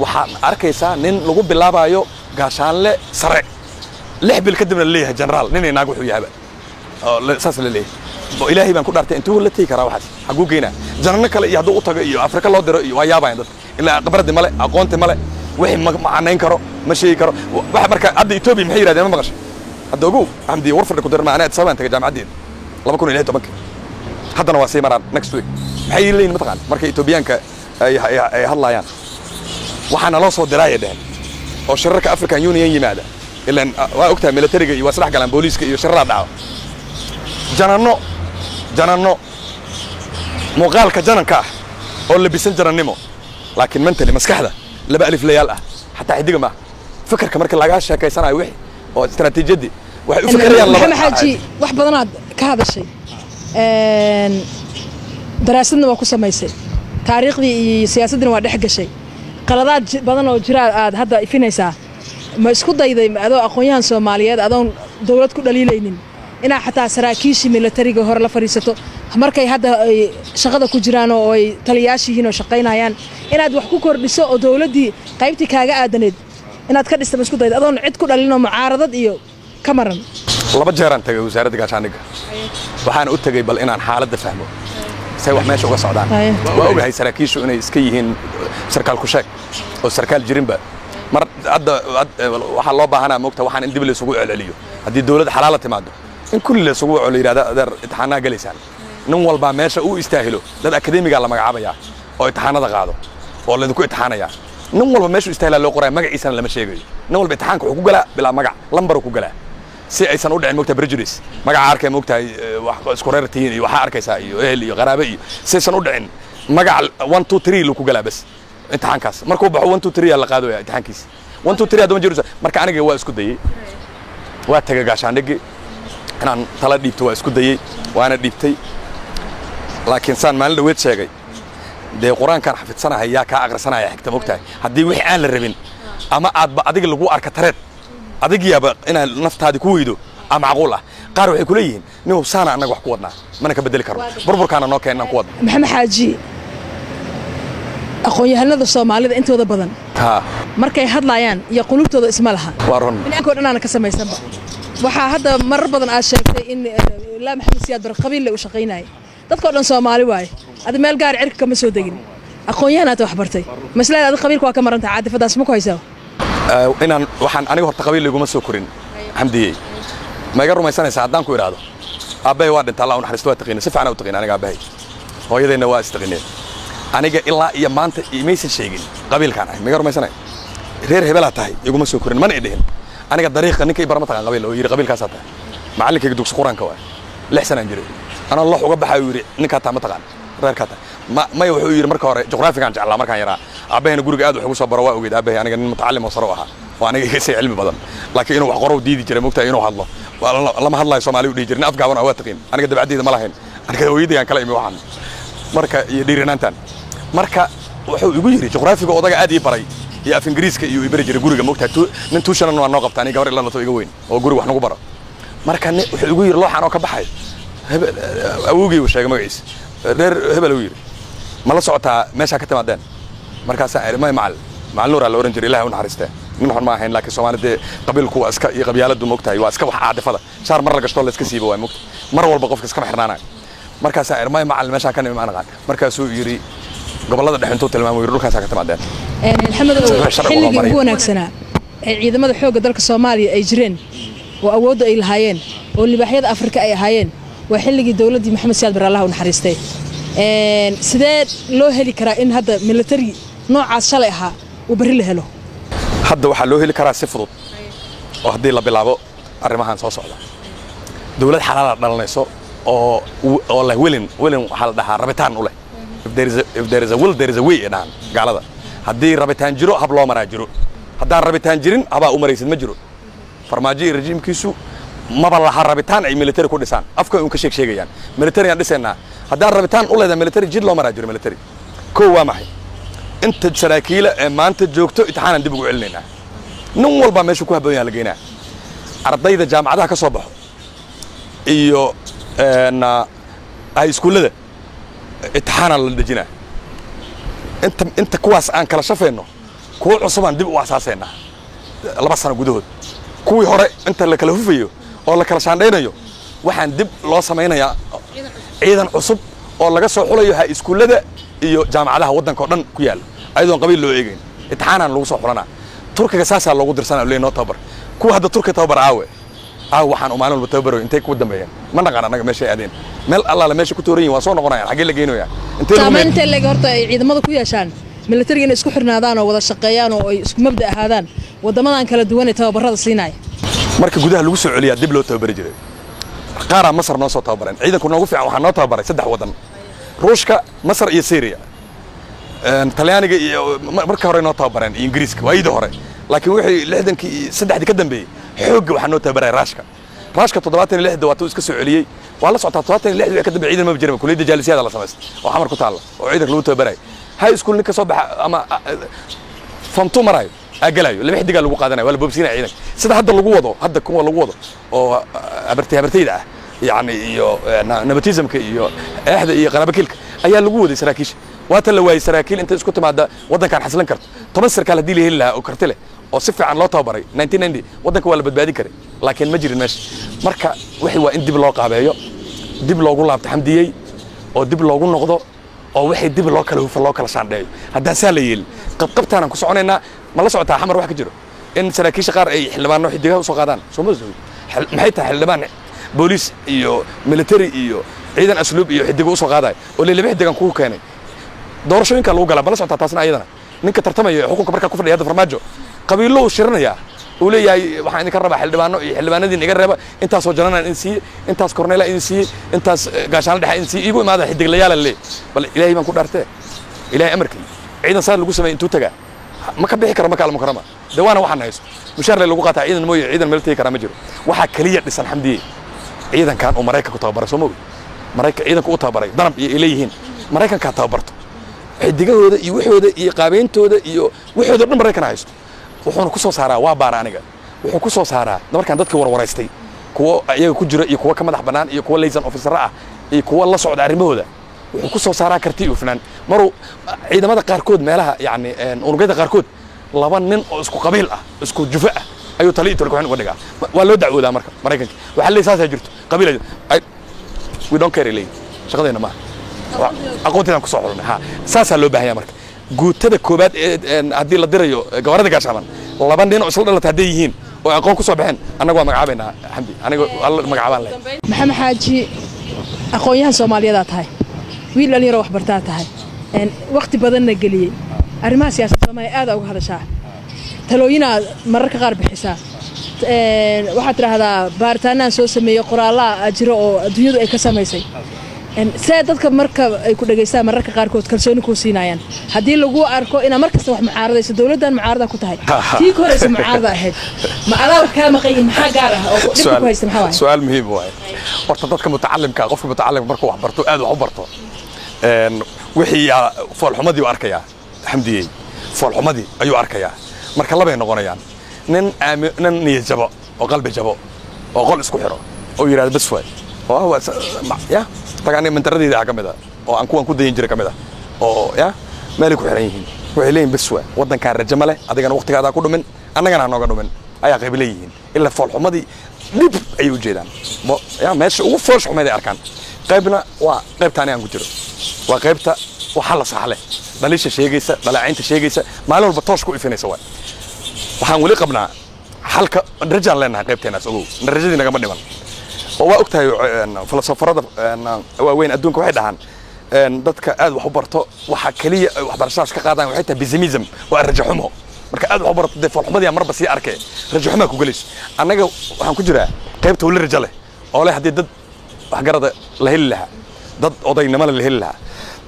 Waxaad arkaysaa nin lagu bilaabayo gaashaanle sare lix bil kadibna la leeyahay generaal nin inaag wuxuu yahaba saas la leeyahay. Oo ilaahay baan ku dhaartay intuu la tegi karaa waxaas xaguu geynaa. Janano kale iyo hadduu u tago iyo afrika loo diro iyo waa yaabayan dadka ilaa khibradi male aqoonti male wixii ma macanayn karo ma sheegi karo. Waxa marka hadda etoobiya maxay yidhahdeen ma maqashay? Hadda ogow xamdi war fadhi ku dirma anaa sabaan tagay jaamacaddeeda laba kun iyo lix tobankii haddana waa sii maraan next week. Maxay leeyihiin mataqaan marka etoobiyaanka ay hadlaayaan. Waxaana loo soo diraaya dhehen oo shirarka african union yimaada ilaan waa ogtahay militariga iyo waa isdhex galaan booliiska iyo shiraraa dhaco. Jananno jananno. Muuqaalka jananka ah oo labisan janannimo laakiin mentally maskaxda laba alif layaal ah xataa xidiga maaha fikirka marka lagaa sheekaysanayo wixii oo istaraatiijiyaddii waxay u fikirayaan laba xaaji wax badanaad ka hadashay. Daraasadna waa ku samaysay. Taariikhdii iyo siyaasaddina waa dhex gashay. Qaladaad badan oo jira aad hadda ifinaysaa ma isku dayday adoo aqoon-yahan soomaaliyeed adoon dawlad ku dhaliilaynin? Inaa xataa saraakiishii militariga hore la fadhiisato. Markay hadda ay shaqada ku jiraan oo ay taliyayaasha yihiin oo shaqaynayaan inaad wax ku kordhiso oo dowladdii qaybtii kaaga aadaneed inaad ka dhistama isku dayda? Adoon cid ku dhalinoo mucaaradad iyo ka maran. Laba jeeraan tagay wasaaradda gaashaandhigga waxaana u tegey bal inaan xaaladda fahmo. Say wax meesha uga socdaan. Waa ogahay saraakiishu inay iska yihiin sarkaal ku sheeg oo sarkaal jirinba mar hadda had- waxaa loo baahanaa moogta waxaan in dib laysugu celceliyo haddii dowladda xalaala timaado in kulli laysugu la yidhahda adeer imtixaanaa gelaysaan. Nin walbaa meesha uu istaahilo dad akademigaa la magacaabayaa oo imtixaanada qaado oo laydinku imtixaanayaa nin walba meeshuu istaahilaa loo qoraya magaciisana lama sheegayo. Nin walba imtixaanka wuxuu ku galaa bilaa magac lambaruu ku galaa. Si aysan u dhicin mogta prejudice magaca arkay mogtahay eh, isku reer tihiin iyo waxaa arkaysaa iyo ehel iyo qaraabe iyo si aysan u dhicin magac one two three lu ku galaa bas imtixaankaas. Markuu baxo one two three aa la qaadaya imtixaankiisa one two three haddama jiraysa marka aniga waa isku dayey waa tagay gaashaandhigi inaan tala dhiibto waa isku dayey waana dhiibtay. Laakiin saan maalin dhaweed sheegay dee qur'aankan xafidsanahay yaa kaa aqrisanaya xigta mogtahay haddii wixii aan la rabin ama aadba adiga lagu arka tareed adigiyaaba inaad naftaadi ku weydo aa macquul ah. Qaar waxay ku leeyihiin nin hubsaana annaga wax ku wadnaa mana ka bedeli karno burburkaana noo keenan ku wadna maxamed xaaji aqoon-yahanada soomaalida intooda badan. Markay hadlayaan iyo qulubtooda isma laha. O dhan aana ka samaysanba. Waxaa hadda marar badan aad sheegtay in eh, ilaa maxamed siyaad bar qabiille u shaqaynayay. Dadkao dhan soomaali waaye. Adi meel gaari cirka kama soo degin. Aqoon-yahanaad wax bartay. Maslada adi qabiilka waa ka marantaha caadifadaas ma ku haysaa Ah, inaan waxaan aniga horta qabiil iguma soo korin. Xamdiyey. Ma iga rumaysanaysaa haddaan ku idhaahdo aabbahay waa dhinta allah u naxariisto waa taqiina si fiican u taqiina aniga aabbahay hooyadayna waa istaqiineen aniga ilaa iyo maanta imaysan sheegin qabiilkaan ahay ma iga rumaysanay reer hebelaa tahay iguma soo korin mana idhihin. Aniga dariiqa ninka i bara ma taqaan qabiil oo yidhi qabiilkaasaa tahay. Macallinkayga dugsi quraanka waa. Lix sanaan jiray. Anaa lox uga baxay uu yidhi ninkaa taa ma taqaan. Reerkaa tahay. Ma maya wuxuu yidhi marka hore juqraafigaan jeclaa markaan yaraa. Aabbahayna guriga aad wax ugu soo baro waa ogeyd aabahay aniga nin mutacalim oo sare u ahaa oo aniga iga sii cilmi badan. Laakiin inuu wax qorow diidi jiray mogtahay inuu hadlo. Lama hadlayo soomaali u dhihi jiray. Nin afgaaban ah waa taqiin aniga dabcaddeeda ma lahayn. Aniga hooyadayaan kala imi waxaan marka iyo dhiiranaantan marka wuxuu igu yidhi juqraafiga odaga aad ii baray iyo af ingiriiska iyo i bari jiray guriga mogtahay tu- nin tuushanan waa noo qabta aniga gabar ilanato iga weyn oo guriga wax nagu baro. Marka wuxuu igu yidhi looxaan oo ka baxay. Hebel awowgii uu sheegay magaciisa reer hebel uu yidhi ma la socotaa meeshaa ka timaadeen. Markaasaa iri may macal macal nuuraa la oran jiray ilahay u naxariistee. Nin xun ma ahayn laakiin soomaali dee qabiilku waa iska iyo qabyaaladu mogtahay waa iska wax caadifada shaar mar la gashto la iska siiba waa mogta mar walba qofka iskama xirnaanayo markaasaa iri may macal meeshaan ka nimi ma naqaan markaasuu yidhi gobollada dhexe intuu tilmaamay yidhi dhulkaasaa ka timaadeen. Maxamed ow Sharci xilligii ugu wanaagsanaa ee ciidamada xoogga dalka soomaaliya ay jireen oo awoodda ay lahaayeen oo libaaxyada afrika ay ahaayeen waa xilligii dowladdii maxamed siyaad bar allah u naxariistay sidee loo heli karaa in hadda military noocaas shalay ahaa uu berri la helo? Hadda waxaa loo heli karaa si fudud oo haddii la bilaabo arrimahan soo socda. Dowlad xalaala dhalanayso oo oo leh welin welin waxaa la dhahaa rabitaan u leh. If there is a, will there is a way ay dhahaan gaalada. Haddii rabitaan jiro hab loo maraa jiro. Haddaan rabitaan jirin habaa u maraysid ma jiro. Farmaajo iyo rejiimkiisu maba laha rabitaan ay military ku dhisaan. Afka un ka sheeg sheegayaan. Military aan dhisaynaa haddaan rabitaan u leedahay military jid loo maraa jiro military. Kow waa maxay? Inta saraakiila ee maanta joogto imtixaanan dib ugu celinaynaa. Nin walbaa meeshu ku habboon yaha la geynaa ardayda jaamacadaha ka soo baxo. Iyo een, ah, iskuullada imtixaanaan la dejinaa. Inta inta kuwaas aan kala shafayno kuwo cusubaan dib u asaasaynaa laba sano gudahood. Kuwii hore inta la kala hufayo oo la kala shaandhaynayo waxaan dib loo samaynayaa ciidan cusub oo laga soo xulayo ha iskuullada iyo jaamacadaha waddanka oo dhan ku yaalla ayadoon qabiil loo eegayn imtixaanaan lagu soo xulanaa. Turkiga saasaa loogu dirsanaa leey noo tababar kuwa hadda turkiga tababar aawe aawe waxaan u maalin walba tababarayo intay ku dambeeyeen? Ma naqaan annaga meeshay aadeen. Meel allaala meesha ku tooran yihiin waa soo noqonayaan xaggee la geynayaa intee lagu saamayn meel intee leeg horta ay ciidamada ku yeeshaan. Militariga inay isku xirnaadaan oo wada shaqeeyaan oo ay isku mabda ahaadaan. Waddamadan kala duwan ee tababarada siinaya marka gudaha lagu soo celiyaa dib loo tababari jiray. Qaaraa masar noo soo tababareen ciidanku noogu fiican waxaa noo tababaray saddex waddan. Ruushka masar iyo syria. Een, talyaaniga iyo ma- marka hore noo tababareen iyo ingiriiska. Waayidii hore. Laakiin wixii lixdankii saddexdii ka dambeeyey xoogga waxaa noo tababaraya raashka. Raashka toddobaatan iyo lixda waatuu iska soo celiyey. Waa la socotaa toddobaatan iyo lixdii wixii ka dambeeyey ciidan maba jiraba. Kuliyadda jaalisiyaada la samaystay oo xamar ku taalla oo ciidanka lagu tababaraya high school ninka soo baxa ama famtu marayo aa gelayo laba xidigaa lagu qaadanaya waa la boobsiinaya ciidanka. Sida hadda lagu wado hadda kuwa lagu wado oo habartay habartayda ah yani iyo nabatismka iyo eexda iyo qaraabakilka ayaa lagu waday saraakiisha. Waata la waayey saraakiil intay isku timaada waddankan xaslan karto. Toban sarkaal haddii la heli lahaa oo karti leh oo si fiican loo tababaray. waddanka waa la badbaadin karay laakiin ma jirin meesha. Marka wixii waa in dib loo qaabeeyo dib loogu laabto xamdiyey oo dib loogu noqdo oo wixii dib loo kala hufan loo kala shaandheeyo haddaan saa la yeelin qabqabtaanaan ku soconaynaa ma la socotaa xamar wax ka jiro? In saraakiisha qaar ay xildhibaano xidigaha u soo qaadaan. Soo ma maxay tahay xildhibaan? Booliis iyo military iyo ciidan asluub iyo xidigo u soo qaadaya oo lelaba xidigan kugu keenay. Doorashooyinka lagu galaa ma la socotaa taasna ayadana ninka tartamaya xukunka markaa ku fadhiya hadda farmaajo qabiilo uu shirinayaa uu leeyahay waxaan idinka rabaa xildhibaano iyo xildhibaanadiin iga reeba intaasoo jananaan idin siiye intaas korneela idin siiye intaas gaashaanla dhexa idin siiye iigu imaada xidiglayaala lee bal ilaahay baan ku dhaartee. Ilaahay amarkii ciidan saa lagu sameeyey intuu tagaa. Ma ka bixi karo maka almukarama dee waana waxaan haysto. Mushaar le lagu qaataa ciidan mooye ciidan meel tegi karaa ma jiro. Waxaa keliya dhisan xamdiye. Ciidankan uu maraykanku tababaray soo mogi maraykan ciidanku u tababaray danab iyo ay leeyihiin maraykankaa tababarto. Xidigahooda iyo waxooda iyo qaabeyntooda iyo waxooda dhan maraykana haysto wuxuuna ku soo saaraa waa baara aniga. Wuxuu ku soo saaraa markaan dadkii warwaraystay kuwo iyaga ku jira iyo kuwo ka madax bannaan iyo kuwo laysan ofisara ah iyo kuwo la socda arrimahooda. Wuxuu ku soo saaraa karti iyo hufnaan maruu ciidamada qaarkood meelaha yani unugyada qaarkood laba nin oo isku qabiil ah isku jufo ah ayuu tali iyo tolkuxin uga dhigaa. Waa loo dacwoodaa marka maraykanka. Waxaa leeyahay saasaa jirto. Qabiil we don't care leeyihiin shaqadeena maaha aqoonteedaan ku soo xulnay. Ha saasaa loo baahanya marka guutada koobaad haddii la dirayo gabarada gaashaaman laba nin oo isla dhalata hadday yihiin oo aqoon ku soo baxeen annaga waa magacaabaynaa xamdi aniga alla magacaabaan leh maxamed xaaji aqoon-yahan soomaaliyadaa tahay. Wiil dhalinyaro waxbartaa tahay. Wakti badanna geliyey. Arrimaha siyaasadda soomaaliya aada uga hadashaa. Talooyinaad mararka qaar bixisaa. Waxaad tidhaahdaa baaritaanaan soo sameeyey qoraallaa jiro oo adduunyadu ay ka samaysay see dadka marka ay ku dhegaystaan mararka qaarkood kalsooni kuu siinaayaan haddii lagu arko inaad mar kasta wax mucaaradayso dowladdan mucaarada ku tahay. (laughs) Tii ka horeysa mucaarada ahayd. Ma adaa wax kaa maqan yihiin maxaa gaar ah? Oo dhibka ku haysta maxaa waaye su'aal muhiim waaye horta dadka mutacalimka qofka mutacalimka markuu wax barto aad wax u barto. Wixii foolxumadii u arkayaa. Xamdiyey foolxumadii ayuu arkayaa. Marka labay noqonayaan nin aami nin niyad jabo oo qalbi jabo oo qol isku xiro oo yidhahda bas waay oo ya? Tagaan mantaradeeda ka mid ah oo aan kuwan ku dayin jiray ka mid ah oo ya? Meelay ku xiran yihiin waxay leeyihiin bas waay waddankaan rajo ma leh adigana waqtigaadaa ku dhumin annagana ha nooga dhumin ayaa qayb leeyihiin ilaa foolxumadii dhib ayay u jeedaan ya meesha ugu foolsh xumeed ay arkaan. Qaybna waa qaybtaani aan ku jiro. Waa qaybta waxa la saxle dhaliisha sheegaysa dhaleecaynta sheegaysa maalin walba toosh ku ifinaysa waay. Waxaan weli qabnaa xalka rajaan leenahay qaybteenaas ogow. Rajadii nagama dhiman oo waa og tahay filosofarada waaweyn adduunka waxay dhahaan dadka aad wax u barto waxa keliya ay waxbarashadaas ka qaadaan waxay tahay pessimism waa rajo xumo marka aad wax u barto dee foolxumadii marba sii arkee rajo xumaa ku gelayso annaga waxaan ku jiraa qaybta weli rajo leh oo leh haddii dad waxgarada la heli lahaa dad odaynimana la heli lahaa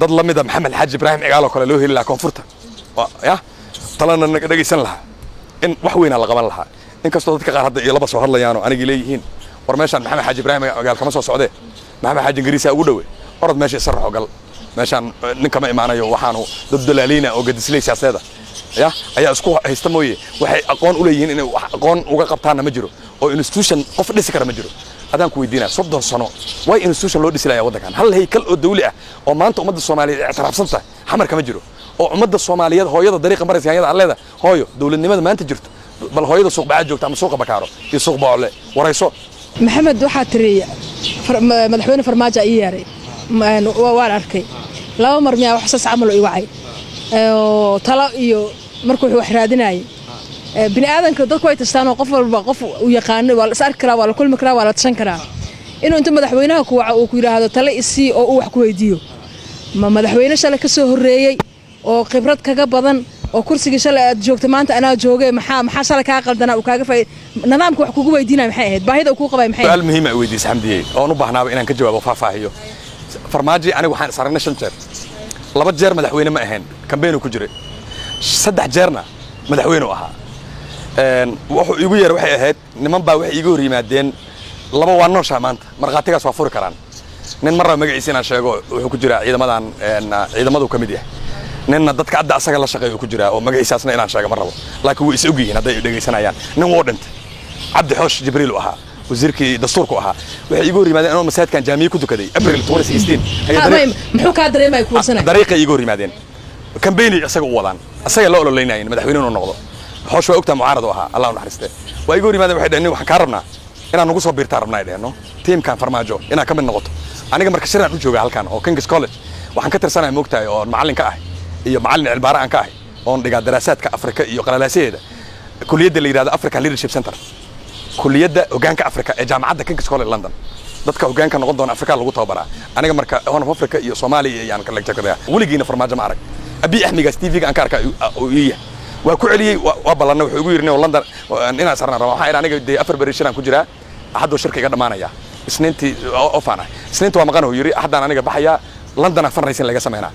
dad la mida maxamed xaaji ibraahim cigaaloo kale loo heli lahaa koonfurta. Ya talana dhegaysan lahaa in wax weynaa la qaban lahaa. Inkastoo dadka qaar hadda iyo laba soo hadlayaanoo anigii leeyihiin war meeshaan maxamed xaaji ibraahim gaal kama soo socdee maxamed xaaji ingiriisa ugu dhowe. Orod meesha isa raxo gal meeshaan nin kama imaanayo waxaanu dad dalaaleyna oo gadisley siyaasadeeda. Ya ayaa isku haysta mooye. Waxay aqoon u leeyihiin inay wax aqoon uga qabtaanna ma jiro. Oo institution qof dhisi kara ma jiro. Adaan ku weydiinaya soddon sano way institution loo dhisi layaa waddankan. Hal haykal oo dawli ah oo maanta ummadda soomaaliyeed ictiraafsan tahay xamar kama jiro. Oo ummadda soomaaliyeed hooyada dariiqa maraysa yaanyada alleeda. Hooyo dowladnimada maanta jirto bal hooyada suuq bacaa joogta ama suuqa bakaaro iyo suuq boole warayso maxamed waxaa tiri madaxweyne farmaajo ii yeeray waan arkay. Laba mar miyaa wax sas camal i wacay. Talo iyo markuu wax raadinayay. Bini aadanka dadku way tashtaanoo qof walba qof u yaqaano waa la is arki karaa waa la kulmi karaa waa la tashan karaa. Inuu inta madaxweynaha ku waco uu ku yidhaahdo tale isii oo uu wax ku weydiiyo. Ma madaxweyne shalay ka soo horreeyey oo khibrad kaga badan oo kursigii shalay aad joogta maanta anaa jooge maxaa maxaa shalay kaa qaldanaa uu kaaga faaid nidaamka wax kugu weydiinaya maxay ahayd? Baahida uu kuu qabay maxay su'aal muhiima weydiis xamdiyey oon u baahnaaba inaan ka jawaabo faahfaahiyo. Farmaaji anigu waxaan is aragnay shan jeer. Laba jeer madaxweyne ma ahayn. Kambeynuu ku jiray. Saddex jeerna madaxweyneu ahaa. Wuxuu iigu yeer waxay ahayd niman baa waxay iiga hor yimaadeen. Laba waa nooshaa maanta. Markhaatigaas waa furi karaan. Nin marraba magaciisa inaan sheego wuxuu ku jiraa ciidamadan ciidamadu ka mid yahay ninna dadka adda asaga la shaqeeya ku jiraa oo magaciisaasna inaan sheega ma rabo. Laakiin way is og yihiin hadday dhegaysanayaan nin wuu dhintay cabdi xoosh jibriil u ahaa wasiirkii dastuurku ahaa. Waxay iigu hor yimaadeen anoo masaajidkan jaamiye ku dukaday abril 2016 ayay dariiq- muxuu kaa dareemaya kuwarsanay dariiqay iigu hor yimaadeen kambeynay isaga u wadaan. Isaga la ololeynayeen madaxweyne inuu noqdo. Hoosh waa ogtaa mucaarad u ahaa allah u naxariiste waa iigu hor yimaadeen waxay dhaheen nin waxaan kaa rabnaa inaan nagu soo biirtaa rabnaa ay dhaheen no tiimkan farmaajo inaan ka mid noqoto. Aniga marka shiraan u jooga halkan oo kings college waxaan ka tirsanaya moogtahay oo macallin ka ahay iyo macallin cilbaare aan ka ahay oon dhigaa daraasaadka afrika iyo qalalaasaheeda kuliyadda la yidhahdo african leadership center. Kuliyadda hogaanka afrika ee jaamacadda kings college london. Dadka hogaanka noqon doona afrika lagu tababaraa. Aniga marka horn of africa iyo soomaaliya ayaan ka lecture weligiina farmaajo ma arag. Abiy axmigaas tvga aan ka arkaa uu ii yahay waa ku celiyey waa ballanna wuxuu igu yidhi oo london inaan sarnaan raba waxaan aniga dee afar beri shiraan ku jiraa. Axaddoo shirka iga dhammaanaya isniintii ofaan ah isniinta waa maqan uu yidhi axaddaan aniga baxayaa londonaa fundraising laga samaynaa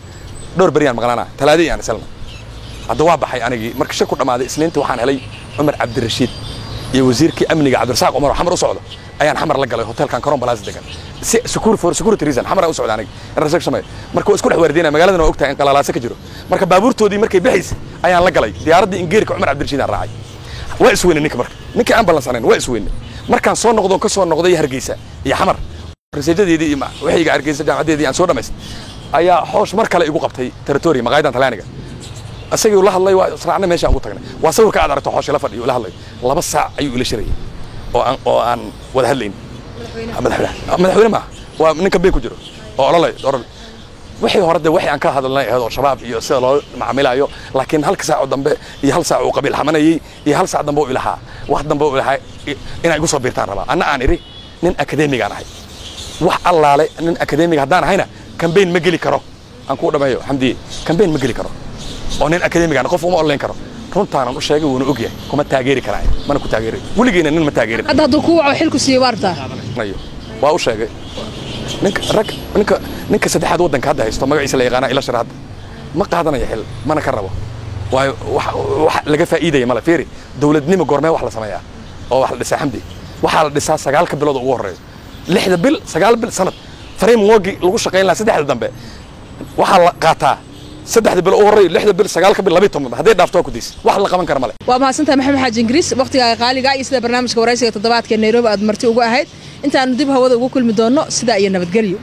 dhowr beriyaan maqnaanaa talaadii aan isalna hadda waa baxay anigii marka shirku dhammaaday isniinta waxaan helay cumar cabdirashiid iyo wasiirkii amniga cabdirasaaq cumar oo xamar u socdo. Ayaan xamar la galay hotelkan coron palace degan. Si security for security reason xamar u socda aniga in research sameeyo marka waa isku dhex waardiinaya magaaladana waa ogtahay in qalalaase ka jiro. Marka baabuurtoodii markay baxaysay ayaan la galay. Diyaaraddii ingeerika cumar cabdirashiid aan raacay. Waa isweyne ninka marka. Ninkii aan ballansanayn waa isweyne markaan soo noqdo ka soo noqday hargeysa iyo xamar. Raseejadeedii iyo waxayga hargeysa jaamacadeedii aan soo dhamaystay ayaa xoosh mar kale igu qabtay territory maqaayadan talyaaniga asagii uu la hadlay waa israacna meesha aan ugu tagnay. Waa sawirka aad aragto xoosh la fadhiyo la hadlay. Laba saac ayuu ila shirayay oo aan oo aan wada hadlayn. Madaxweyne. Madaxweyne. Maaha waa ninka been ku jiro oo ololay oran. Wixii hore de waxay aan ka hadalnay ahayd oo shabaab iyo sida loo macaamilayo laakiin halka saac oo dambe iyo hal saac uu qabiil xamanayay iyo hal saac dambe uu ilahaa wax dambe uu ilahaa inay igu soo biirtaan rabaa. Anna aan idhi nin akademigaan ahay. Wax allaale nin akademiga haddaan ahayna kambeyn ma geli karo. Aan kuu dhameeyo xamdiye kambeyn ma geli karo. Oo nin akademigaan qof uma olayn karo. Runtaanan u sheegay wuuna og yahay. Kuma taageeri karaayo mana ku taageeri. Weligeena nin ma taageerin hadda hadduu kuu waco xilku siiyo waartaa ayo waa u sheegay. Ninka rag ninka ninka saddexaad waddanka hadda haysto magaciisa la yaqaana ila shar hadda ma qaadanayo xil mana ka rabo. Waayo wax wax laga faa'iidaya male fiiri. Dowladnimo goormee wax la sameeyaa oo wax la dhisaa xamdi waxaa la dhisaa sagaalka bilood ugu horreeyo lixda bil sagaal bil sanad frame wogi lagu shaqayn lahaa saddexda dambe. Waxaa la qaataa. Saddexda bil ugu horreeyo lixda bil sagaalka bil labiyo toban hadday dhaafto waa ku diis. Wax la qaban kara male waa mahadsantahay maxamed xaaji ingiriis wakhtigaaga qaaliga iyo sida barnaamijka waraysiga toddobaadka nairobi aad marti ugu ahayd. Intaanu dib hawada ugu kulmi doonno sidaa iyo nabadgelyo